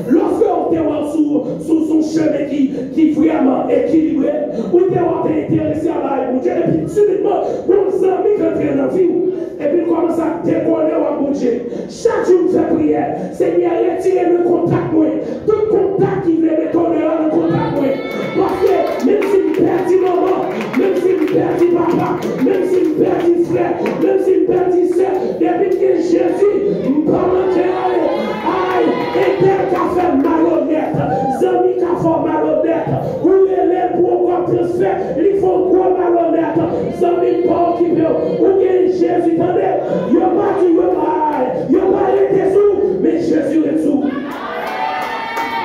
Lorsque on est sur, son chemin qui, est vraiment équilibré, ou tu es intéressé à la mon et puis subitement, nos amis qui entrent dans la vie, et puis commence à décoller à mon. Chaque jour, nous fait prière. Seigneur, retirez le contact, moi. Tout contact qui vient me donner le contact, moi. Parce que même si je perds maman, même si je perds papa, même si je perds frère, même si je perds soeur, depuis que Jésus me parle de aïe, bagay, ete ka fe malonet, zami ka fo malonet, ou ye le pou kontre se, li fo kwa malonet, zami pa okipe ou, ou gen jesu tande, yo pa di yo pa, yo pa ete sou, men jesu ete sou.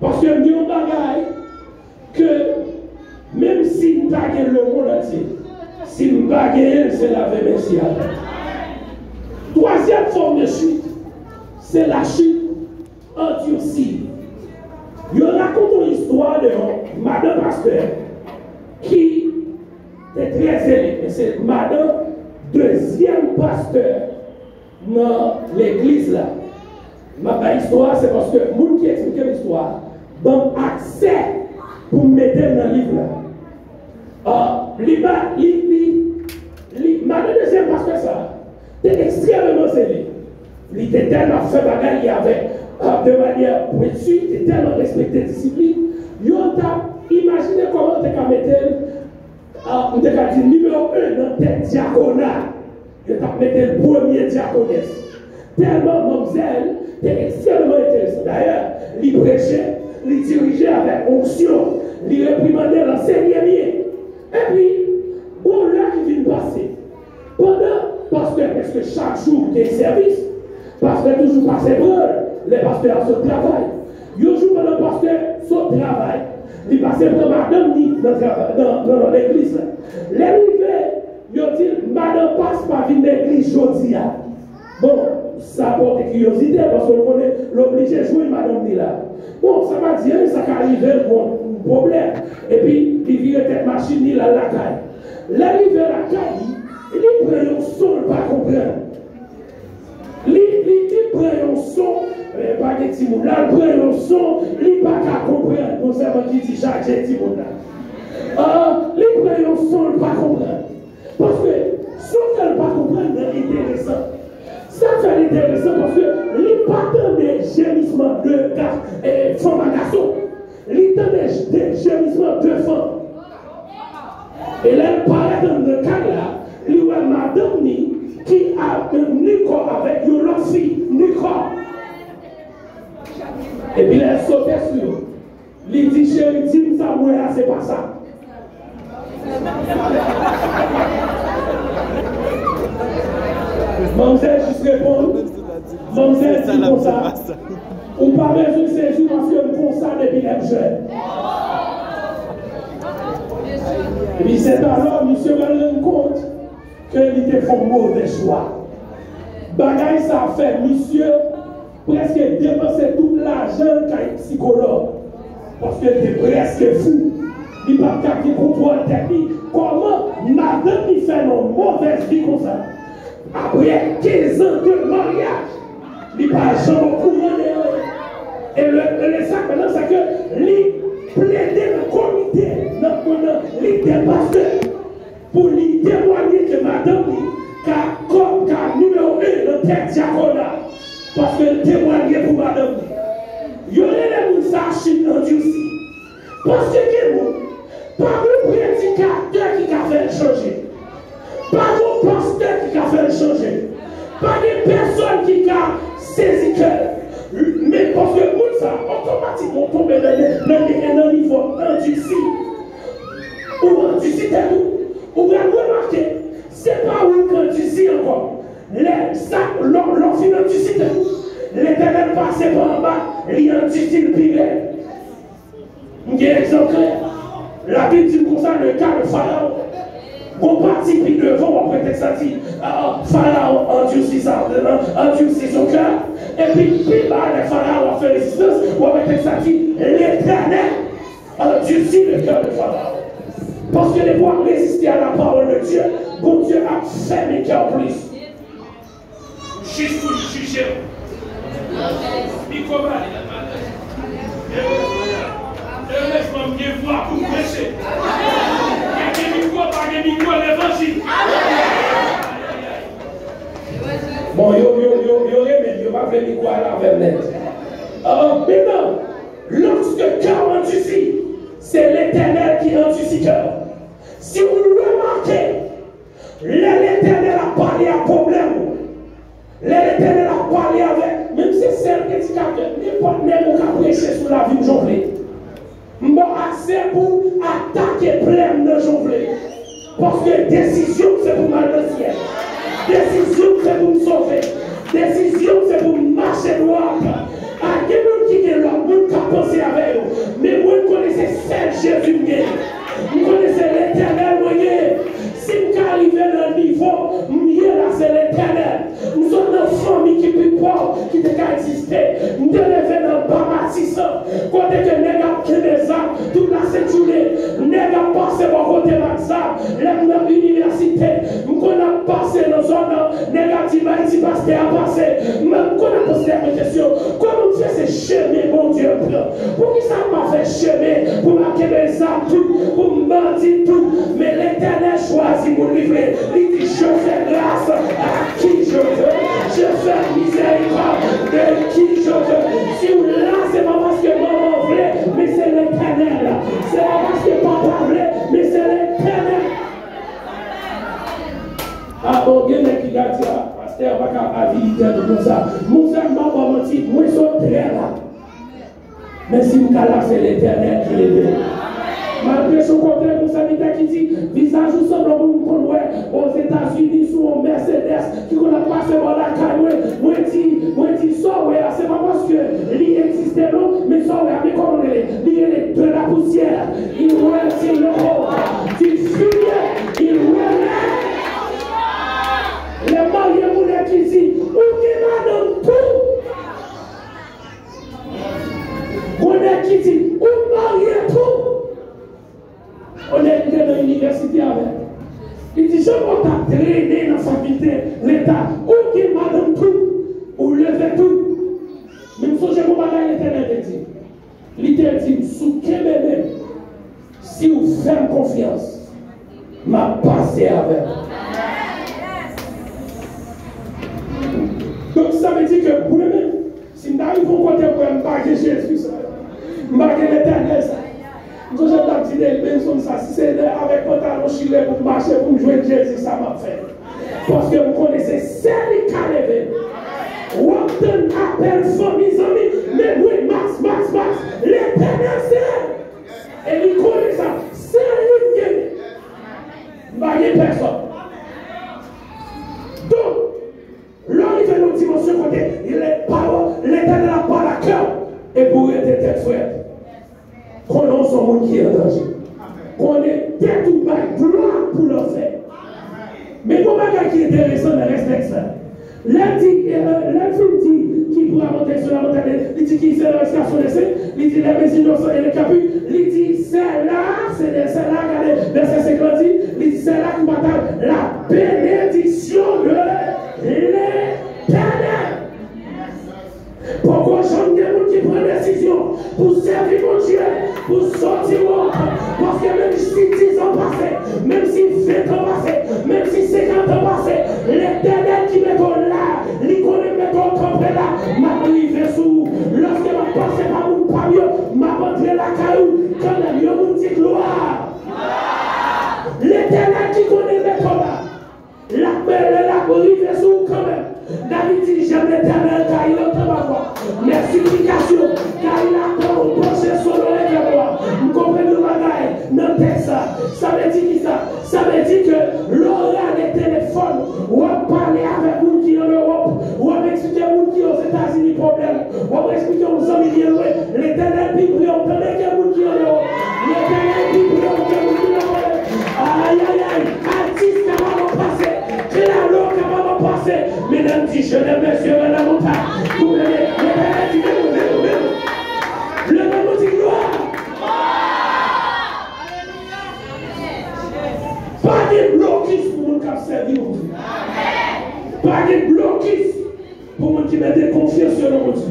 Parce que nous bagaille que même si nous le monde entier, si nous baguons, c'est la vie. Troisième forme de chute, c'est la chute endurcie. Je raconte une histoire de Madame Pasteur qui est très élevée. C'est Madame deuxième pasteur dans l'église là. Ma histoire, c'est parce que les qui explique l'histoire, donc accès pour mettre dans le livre là. Ah, deuxième pasteur ça, c'est extrêmement sérieux. Il était tellement fait bagarre, il avait de manière pointue, il était tellement respecté discipline. Il a imaginé comment tu as mettre, on t'a numéro 1 dans tes diaconat. Il a mis le premier diaconesse. Tellement mademoiselle était extrêmement intéressant. D'ailleurs, il prêchait, il dirigeait avec onction, il réprimandait l'enseignant. Et puis, bon là qui vient passer. Pendant, parce que, parce que chaque jour, il y a un service, parce que toujours passer preuve, les pasteurs sont au travail. Un jour, pendant le pasteur son travail, il passe pour madame dit dans, l'église. L'arrivée, il dit, madame passe par une église aujourd'hui. Bon, ça porte curiosité parce qu'on connaît l'obligé de jouer madame dit là. Bon, ça va dire, ça va arriver un problème. Et puis, il vient cette machine, a la caille. L'arrivée à la caille, il prend un pas comprendre. li preyon son, eh, bagye ti moun la, preyon son, li baka kompren, konservan ki ti chaje ti moun ah, la. Li preyon son, li baka kompren. Paske, son ke li baka kompren, de l'interesan. Sa fè l'interesan, paske li patan de jenisman de foma gason. Li tan de jenisman de foma. E lè paretan de kag la, li wè madam ni, qui a un corps avec fille, corps. Et puis elle saute sur Il dit, chérie, dis ça, moi, c'est pas ça. Mademoiselle, je réponds. Mademoiselle, dit comme ça. Ou pas besoin de saisir parce que je ça depuis les jeunes. Et puis c'est alors, monsieur va rendre compte qu'il était fait mauvais choix. Bagaille, ça a fait, monsieur, presque dépenser tout l'argent qu'un psychologue. Parce qu'il était presque fou. Il n'a pas capté contrôle technique. Comment madame qui fait une mauvaise vie comme ça? Après 15 ans de mariage, il n'a pas jamais au courant Et le, le sac maintenant, c'est que lui plaider le comité, le pasteur, pou li dewanyen ke madame li ka kom ka numero e le tek diakoda paske dewanyen pou madame li. Yon ene moun sa chit nan diousi paske ke moun pa moun predikate ki ka fèl chanje pa moun paste ki ka fèl chanje pa de person ki ka sezi ke men paske moun sa otomatikon tombe nan de enan nivou nan diousi ou nan diousi te moun Les sacs. L'éternel passe par en bas, il endurci le pire. Un exemple. La Bible dit comme ça le cas de Pharaon. On partit puis devant, on peut ça dit, Pharaon endurci son cœur. Et puis, puis bah, le Pharaon a fait résistance, on peut ça dit, l'éternel le cœur de Pharaon. Parce que les voix résister à la parole de Dieu, bon Dieu a fermé cœur plus. Juste pour juger. Comment Heureusement, je voix pour prêcher. Il y a des micros, pas des micros, l'évangile. Bon, yo, yo, yo, yo, mais yo, pas fait micro à la vernet. Alors, maintenant, lorsque cœur endurci, c'est l'éternel qui endurcit cœur. Si vous remarquez, l'éternel a parlé à problème. L'éternel a parlé avec, même si c'est celle qui dit que n'importe même qui a prêché sur la vie de Jonvelé. Bon, assez pour attaquer plein de Jonvelé. Parce que décision, c'est pour mal le ciel. Décision, c'est pour me sauver. Décision, c'est pour marcher droit. A quel monde qui est l'homme, monde qui a pensé avec. Mais moi, je connaissais celle Jésus. Je connaissais l'éternel, voyez. Si nous arrivons à un niveau, mieux là, c'est l'éternel. Nous sommes dans une famille qui plus pauvre, qui n'a qu'à exister. Nous sommes élevés dans le bâtissant. Côté que nous avons des armes, toute la cette journée, nous avons passé par côté de ça. Nous avons l'université, nous avons passé nos zones négatives, bah, ici, parce qu'il a passé. Même quand on a posé la question, comment on fait ce chemin, mon Dieu, pour qui ça m'a fait chemin, pour marquer mes armes, tout, pour me mentir tout, mais l'éternel choisit mon livrer, il dit je fais grâce à qui je veux, je fais miséricorde de qui je veux. Si vous là, c'est pas parce que maman voulait, mais c'est l'éternel. C'est pas parce que papa voulait, mais c'est l'éternel. Ah bon, a qui a dit, ah, pasteur, pas qu'à habiliter comme ça. Frère m'a pas menti, je suis très là. Mais si vous c'est l'éternel est là. Malgré son côté responsabilité qui dit, visage ou semble pour nous connaître aux États-Unis sous un Mercedes qui qu'on a passé par la caille. Moi dit, moi dit, ça ouais, c'est pas parce que l'existe non, mais ça ouais, mais comment on est, il de la poussière, il retire le haut, du fumier, il relève. Les mariés moulins qui dit ou qui m'a donné tout. On est qui dit, ou marié tout. On est dans l'université avec. Il dit, je vais traîner dans sa faculté, l'État, ou qui m'a donné tout, ou lever tout. Même si je ne pas l'éternel dit. L'éternel dit, sous quel même, si vous faites confiance, m'a passé avec. Donc ça veut dire que pour même, si nous arrivons au côté pour me Jésus, me l'éternel. Nous avons dit besoins ça, c'est avec pantalon chilé pour marcher, pour jouer Jésus, ça m'a fait. Parce que vous connaissez celle qui a levé. Wapton appelle famille, amis, mais oui, Max, Max, Max, l'éternel c'est. Et il connaît ça, c'est lui qui. Pas personne. Donc, l'homme fait une dimension côté, il est power, l'éternel n'a pas la cœur. Et pour être tête frère qu'on son monde qui est en danger. Qu'on est tête ou pas gloire pour le faire. Mais comment qui est intéressant dans le reste ça Lundi, lundi dit qui pourra monter sur la montagne, il dit qui c'est station d'essai, il dit les innocents et les capus, il dit c'est là, c'est là, regardez, verset 50 il dit c'est là qui partage la bénédiction de l'éternel. Pourquoi j'en ai gens qui prennent décision pour servir mon Dieu, pour sortir au Parce que même si 10 ans passés, même si 20 ans passés, même si 50 ans passés, l'éternel qui met là, il connaît met ton campé là, m'a privé sous. Lorsque m'a passé par mon pavillon, m'a rentré la caillou, quand même, il me dit gloire. L'éternel qui connaît met là, la belle la privé sous quand même. David dit, j'aime l'éternel car il entend ma voix. Mes supplications, car il attend pencher son oreille vers moi. Vous comprenez le bagage? Non, ça. Ça veut dire qui ça? Ça veut dire que l'aura des téléphones, ou à parler avec vous qui en Europe, ou à expliquer vous qui aux États-Unis problème, à expliquer aux amis. L'éternel Mesdames, dit, je mes yeux vers la montagne. Vous venez, le nom dit gloire. Pas de blocus pour mon cap servir Pas de blocus pour mon qui met confiance sur Dieu.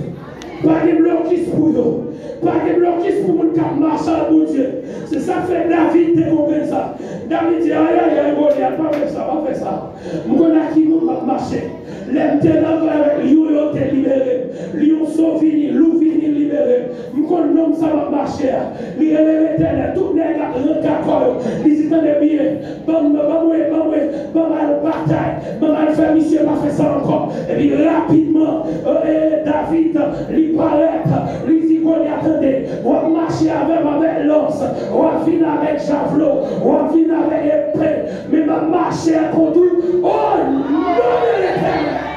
Pas de blocus pour eux. Pas de blocus pour mon cap marchand mon Dieu. C'est ça fait David découvrir ça. David dit, aïe aïe aïe, pas faire ça, pas faire ça. Mon qui nous marcher. Avec lui, ils ont été libérés. Ils ont sauvé, libere. Mwen kon nom sa wap bache a. Li eleve tene, tout ne rekakoy. Li zitan de biye. Ban mwen, ban mwen, ban al batay. Ban al fe misye pa fe sa ankon. E bi rapidman, e David li paret. Li zi kon yatende. Wap mache ave mwen lans. Wap vin avek javlo. Wap vin avek epre. Men wap mache akontou. Oh, nom eleve tene.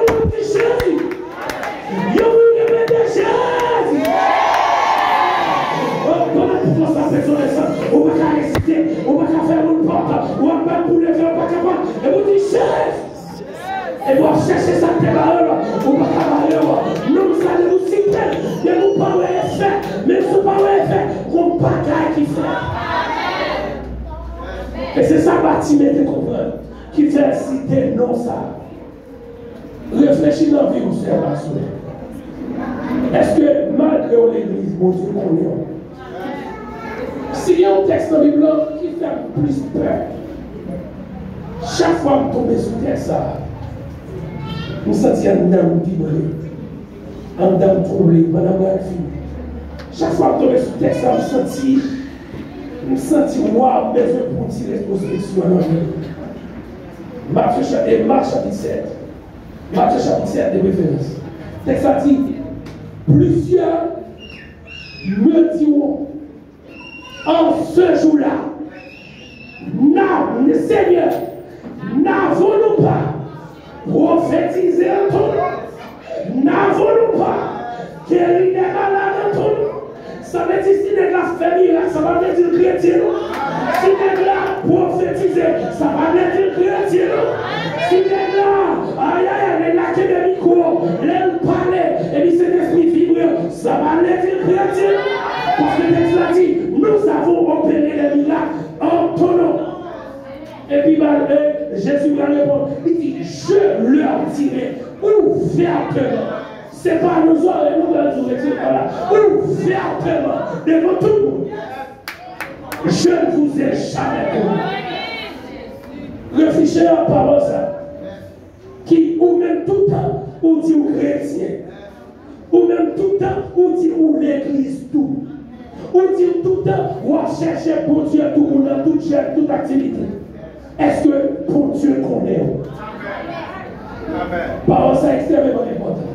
dit Et vous dites, chef, et vous cherchez ça de valeur, ou pas de valeur. Nous allons vous citer, mais vous pas effet, mais vous pas effet, vous pas qui fait. Et c'est ça Bartimée te comprendre, qui fait citer non ça. Réfléchis dans la vie où c'est la Est-ce que malgré l'église, mon Dieu connaît S'il y a un texte dans la Bible qui fait plus peur, chaque fois que je tombe sur terre, ça, nous sentons un âme vibrer, un âme troublée, madame la fille. Chaque fois que je tombe sur terre, ça, je sens, je sens, waouh, besoin pour tirer l'introspection dans la vie. et Marc chapitre 7. Marc chapitre 7 de référence. Texte a dit, plusieurs me diront en ce jour-là, non, Seigneur, n'avons-nous pas prophétisé en ton? Nom N'avons-nous pas guéri des malades en ton? Nom Ça veut dire si gars fait miracle, ça va dire chrétien. Si les gars prophétisé, ça va dire chrétien. Si les gars, aïe aïe, les qui des micros, les parler, et puis c'est esprit vibré, ça va dire chrétien. Parce que texte a dit, nous avons opéré les miracles en ton nom. Et puis bah, euh, Jésus va répondre, il dit, je leur dirai ouvertement. Ce n'est pas nous autres, nous allons dire, voilà, ouvertement, devant tout le monde. Je ne vous ai jamais connu. Réfléchissez à la parole ça. Qui, ou même tout le temps, ou dit aux chrétiens, ou même tout le temps, ou dit ou l'église tout. Ou dit tout le temps, ou chercher pour Dieu tout, ou dans toute chair, toute activité. Est-ce que pour Dieu connaît Parole, c'est extrêmement important.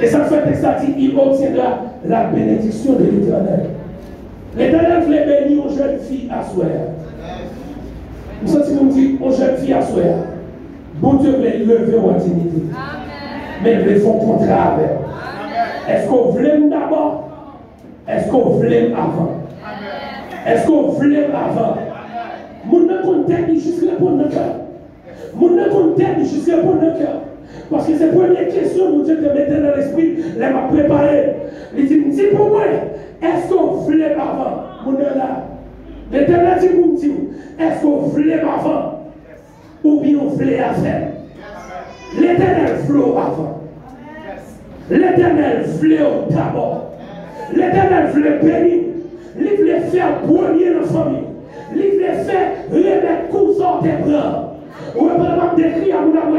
Et ça fait que il obtiendra la bénédiction de l'éternel. L'éternel voulait bénir aux jeunes filles à soi. Vous savez vous dit? Aux jeunes filles à soi. Bon Dieu voulait lever en dignité. Mais il voulait faire contrat avec. Est-ce qu'on voulait d'abord? Est-ce qu'on voulait avant? Est-ce qu'on voulait avant? Mon compte jusqu'à pour notre cœur. Mon compte jusqu'à pour notre cœur. Parce que c'est la première question que Dieu te mettait dans l'esprit, elle m'a préparé. Il dit, dis pour moi, est-ce qu'on voulait avant Mon là. L'éternel dit pour dire, est-ce qu'on voulait avant Ou bien on voulait à faire? L'éternel voulait avant. L'éternel voulait d'abord. L'éternel voulait bénir. Il voulait faire premier dans la famille. Il voulait faire remettre cousin tes bras. Ou pas décrit à mon amour.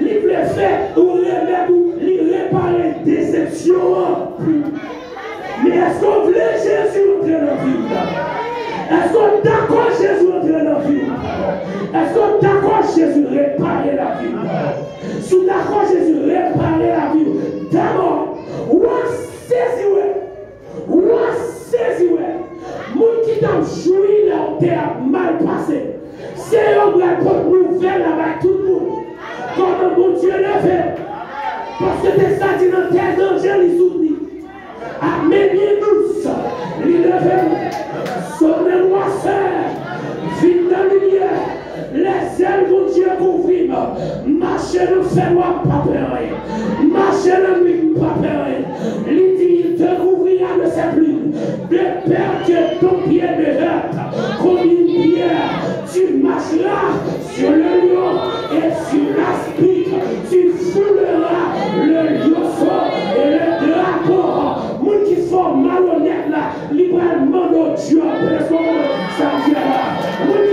Il voulait faire ou remettre ou réparer déception. Mais est-ce qu'on voulait Jésus entrer dans la vie Est-ce qu'on d'accord Jésus entrer dans la vie Est-ce qu'on d'accord Jésus réparer la vie Si d'accord Jésus réparer la vie, d'abord, ou saisi, ou saisi, moun ki tan choui la te ap mal pase. Se yo mwen pot nouvel la bay tout moun. Konan moun diyo le fe. Paske te sa di nan te zanjel li souvni. A menye nous, li le fe. Sonnen wase, vin nan lumiye. Les ailes de Dieu couvrir. Marchez le fais-moi pas peur. Marchez le nuit pas peur. Il te couvrira ne sait plus. De peur ton pied ne heurte. Comme une pierre. Tu marcheras sur le lion et sur l'aspic. Tu fouleras le lionceau et le drapeau. Moun qui sont malhonnêtes là, librement au Dieu. Ça vient là.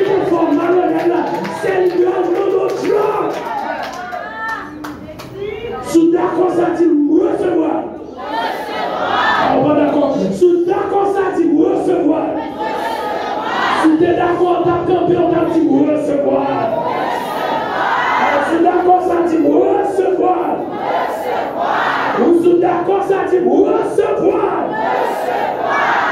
Sou d'akon sa di mwesewa. Sou d'akon sa di mwesewa. Sou te d'akon ta kampi an ta di mwesewa. Sou d'akon sa di mwesewa. Sou d'akon sa di mwesewa.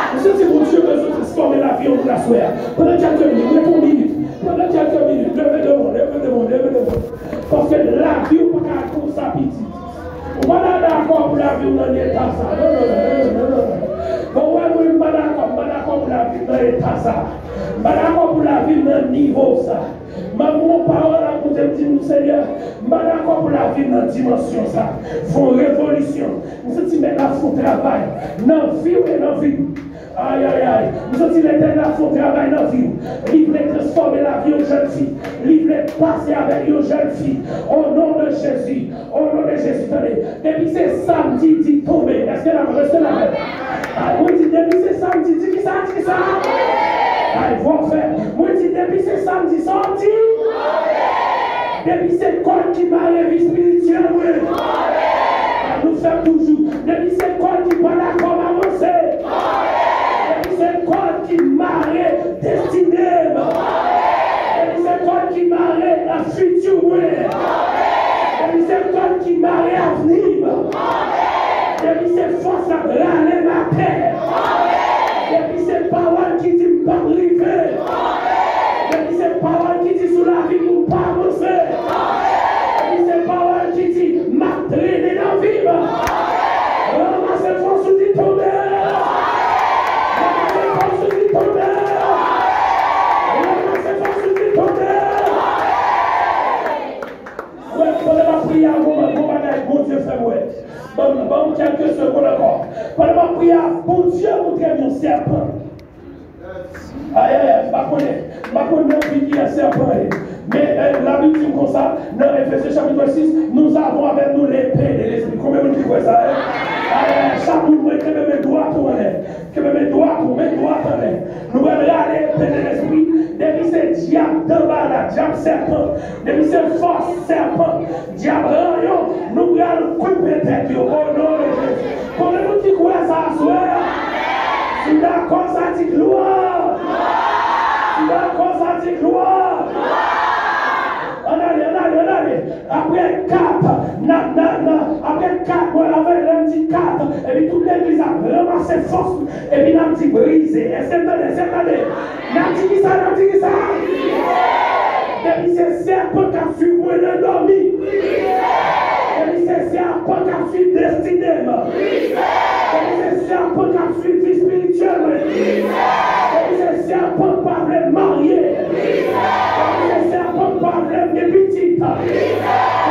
Mwen se di mwen cheve se transforme la vi an pou la souya. Pwede kakon, mwen pou mini. Pendant quelques minutes, levez devant, levez devant, levez devant. Parce que la vie, on pas comme ça petit. On va d'accord pour la vie, on en est ça. Non, non, non, non, non. Bon, ouais, suis pas d'accord, pas d'accord pour la vie dans l'état ça. Pas d'accord pour la vie dans le niveau ça. Ma mon parole a pour te dire, Seigneur, pas d'accord pour la vie dans la dimension ça. Font révolution. Nous sommes mettre la font travail. Dans la vie et dans la vie. Aïe, aïe, aïe. Nous sommes l'éternel font travail dans la vie. Il voulait transformer la vie aux jeunes filles. Il voulait passer avec aux jeunes filles. Au nom de Jésus. Au nom de Jésus. Depuis c'est samedi, dit tomber. Est-ce que la reste la Moi, dis depuis c'est samedi, dis qui ça. Aïe, vont dis depuis c'est samedi, sorti. Depuis c'est quoi qui m'a vie spirituelle, oui. Nous faisons toujours. Depuis c'est quoi qui. Depuis c'est quoi qui marre destiné. Depuis c'est quoi qui marre la future, c'est quoi qui marre avenir. Depuis c'est force à râler ma terre. Depuis c'est parole qui dit pas arriver. Depuis c'est parole qui dit sous la vie pour pas avancer. Depuis c'est parole qui dit m'a traîné dans la vie. Ramassez force ou dit tomber. Ramassez force ou dit tomber. Ramassez force ou dit tomber. Ouais, pendant ma prière, mon mon bagage, mon Dieu fait ouais. Bon, bon, quelques secondes encore. Pendant ma prière, mon Dieu montre mon serpent. Aïe, je ne connais est serpent. Mais euh, la Bible dit comme ça, dans Ephésiens chapitre 6, nous avons avec nous l'épée de l'esprit. Combien de croit ça hein? Chaque jour, que mes doigts tournent. Que mes doigts tournent, mes doigts tournent. Nous allons regarder l'épée de l'esprit. Depuis c'est diable d'en bas là, diable serpent. Depuis c'est force serpent. Diable rayon. Nous allons couper tête. Au nom de Jésus. Combien de monde qui croit ça à soi? Tu d'accord, ça dit gloire. Tu d'accord, ça dit gloire. On allait, on allait, on allait. Après 4, na, na, na. après 4, moi, avec l'homme dit 4, et puis toute l'église a ramassé force, et puis l'homme dit brisé. Entendez, est-ce que vous entendez? L'homme dit qui ça, l'homme dit ça? Et puis c'est serpent qui a suivi moi l'endormi. Et puis c'est serpent qui a suivi destiné. Et puis c'est serpent qui a suivi vie spirituelle. Et puis c'est serpent qui a voulu a voulu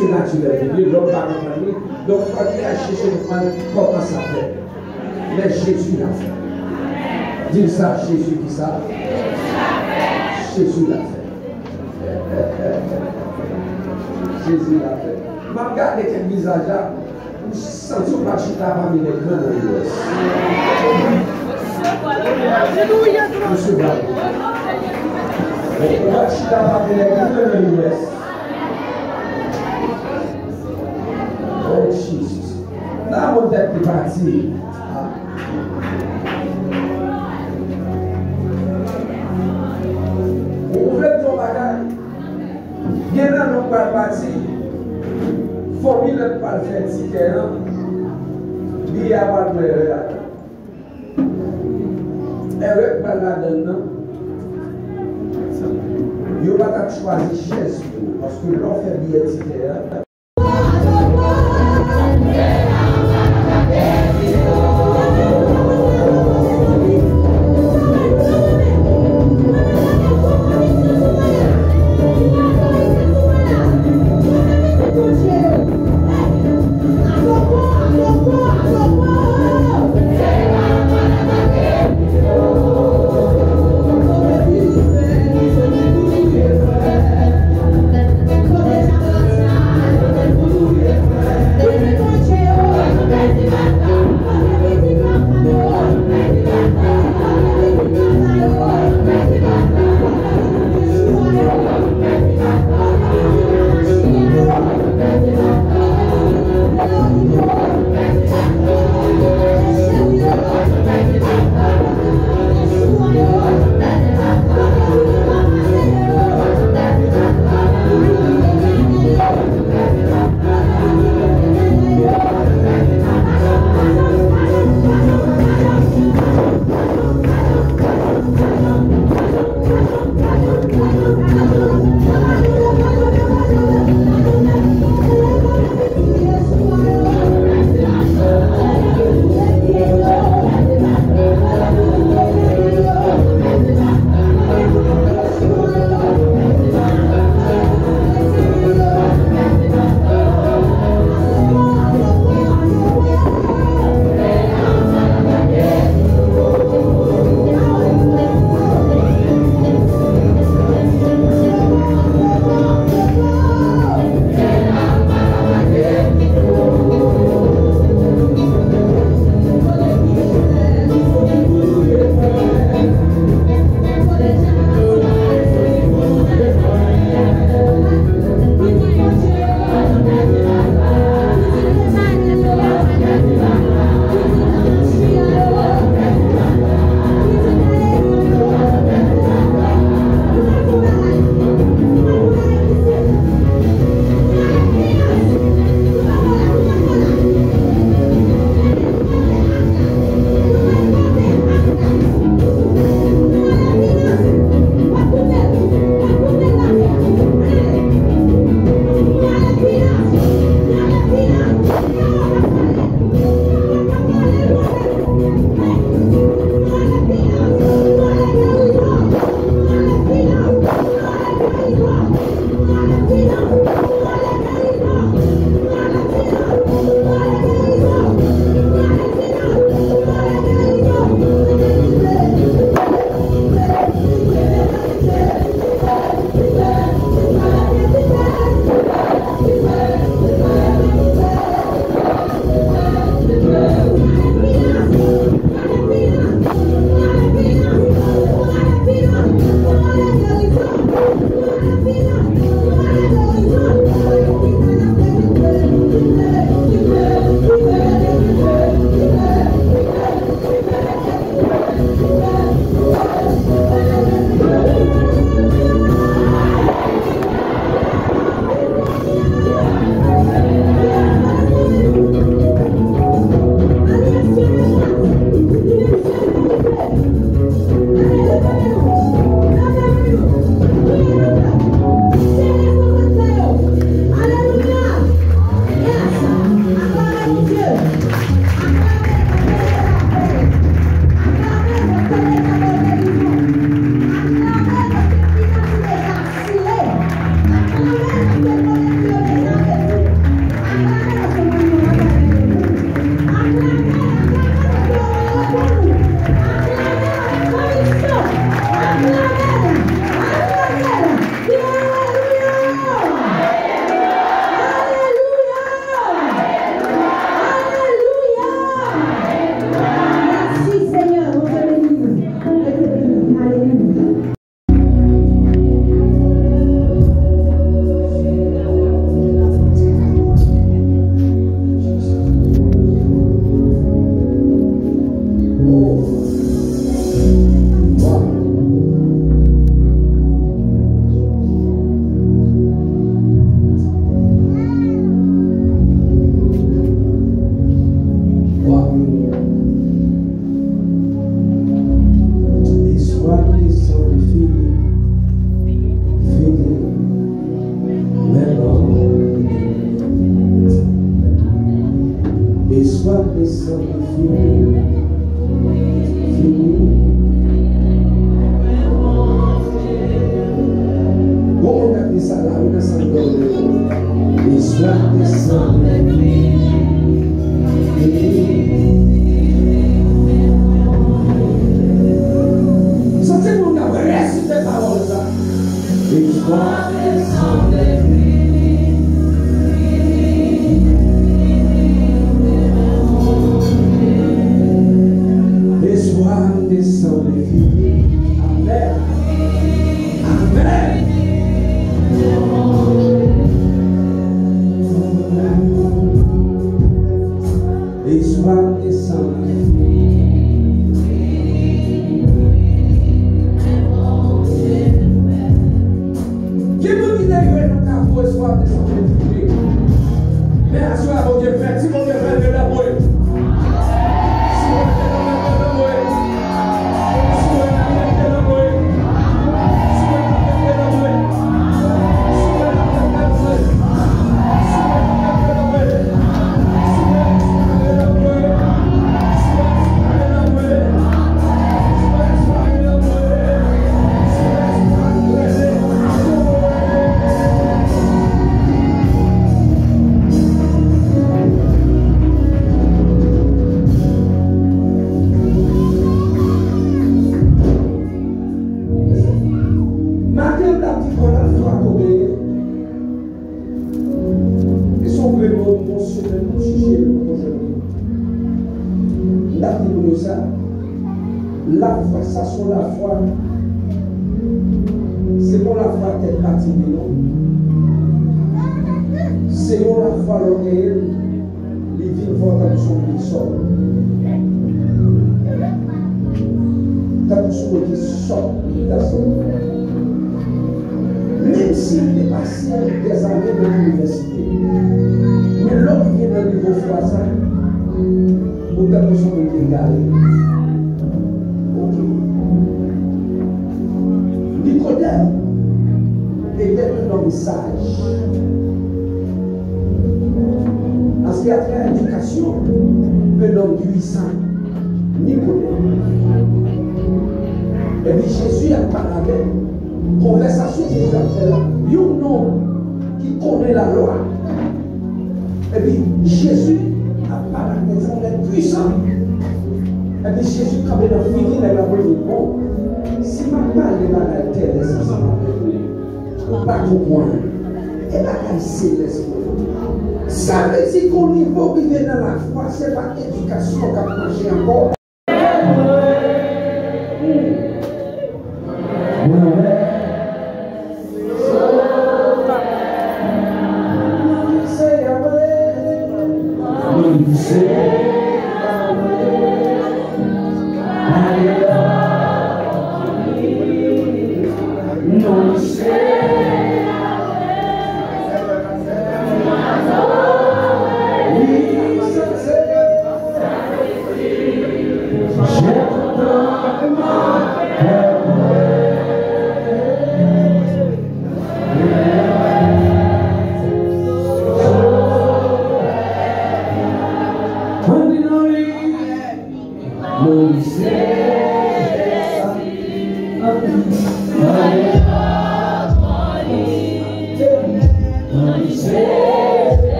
c'est naturel. L'homme va comprendre. Donc, quand il a cherché le prendre, comment ça fait Mais Jésus l'a fait. Dis ça, Jésus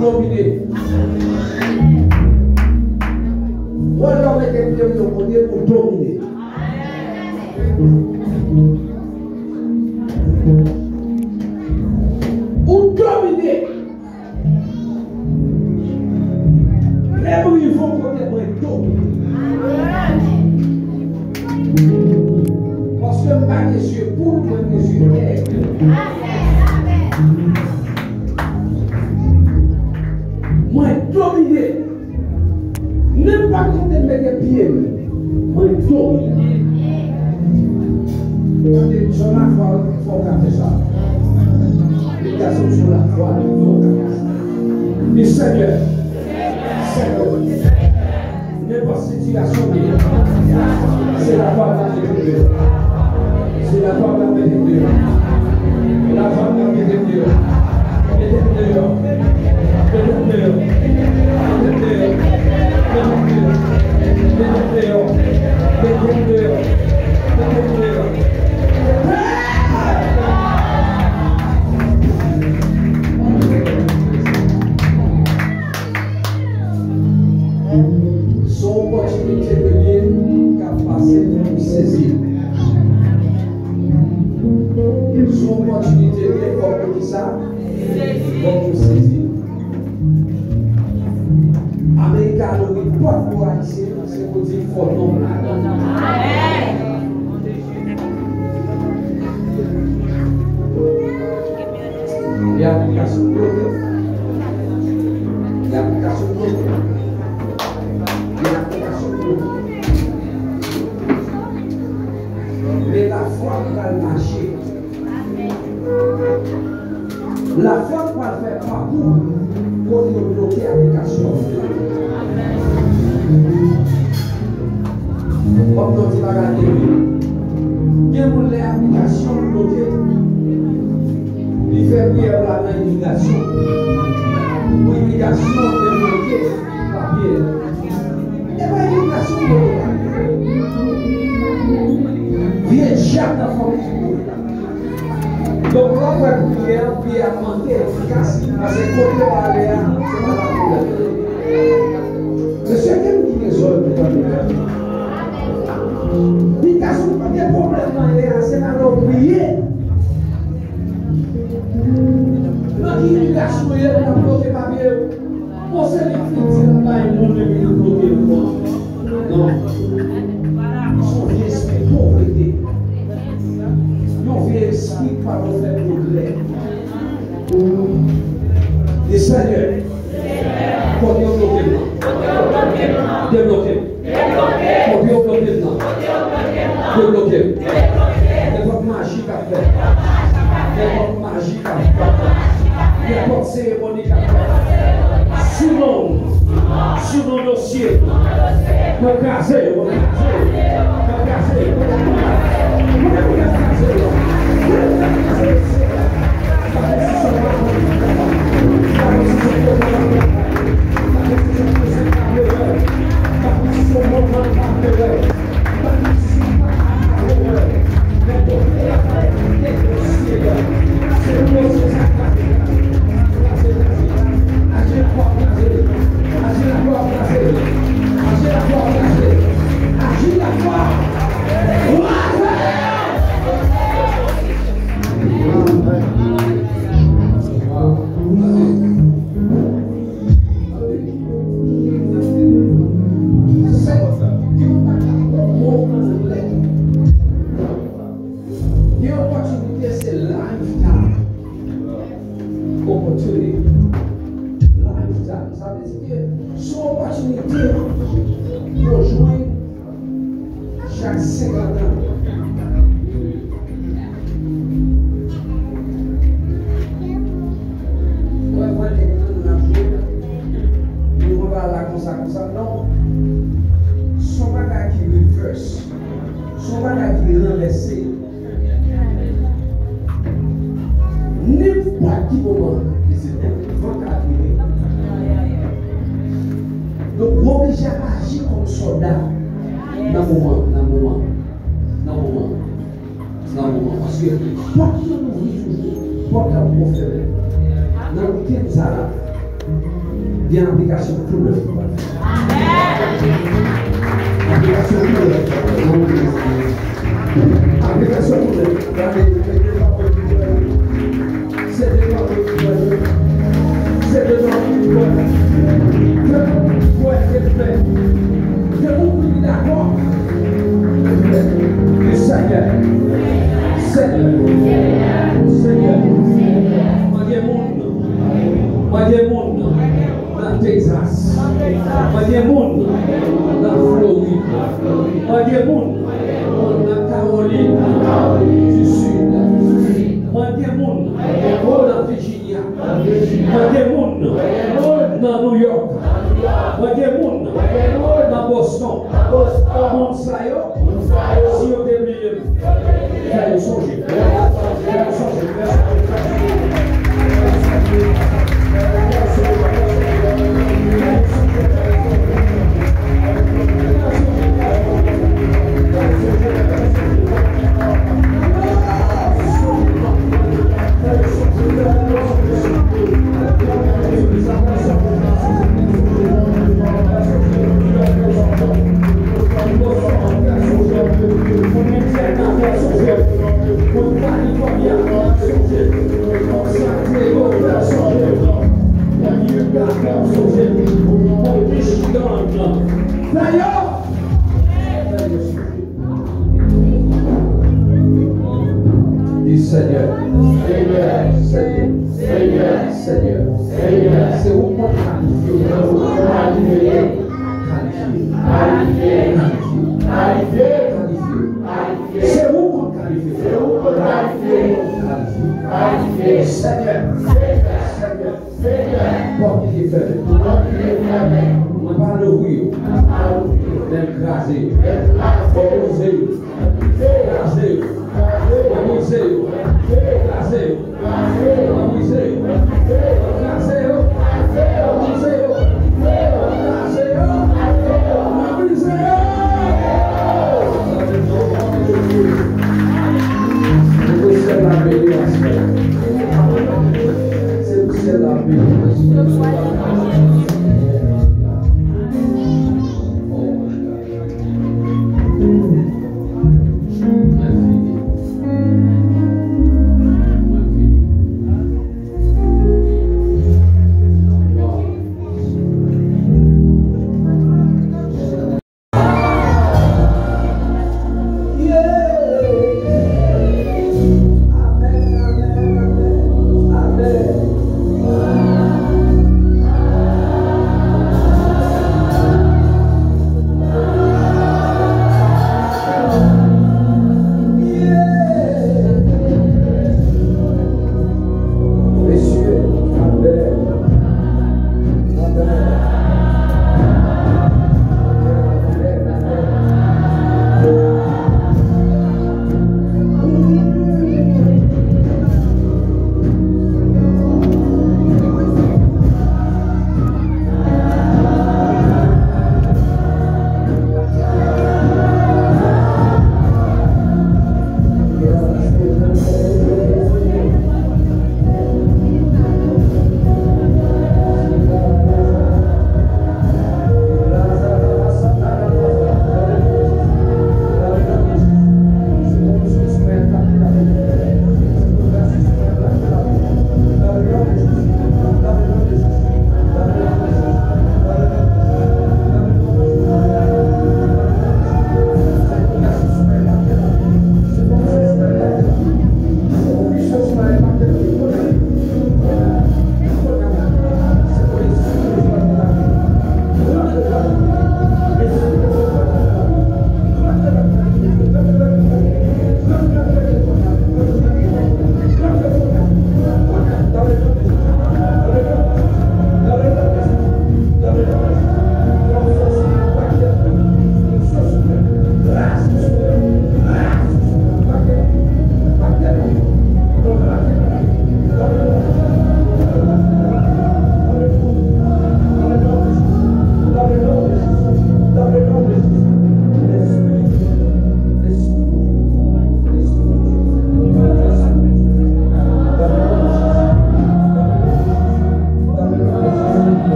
glory dele. Olha o que ele tem, o poder, o.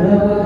Le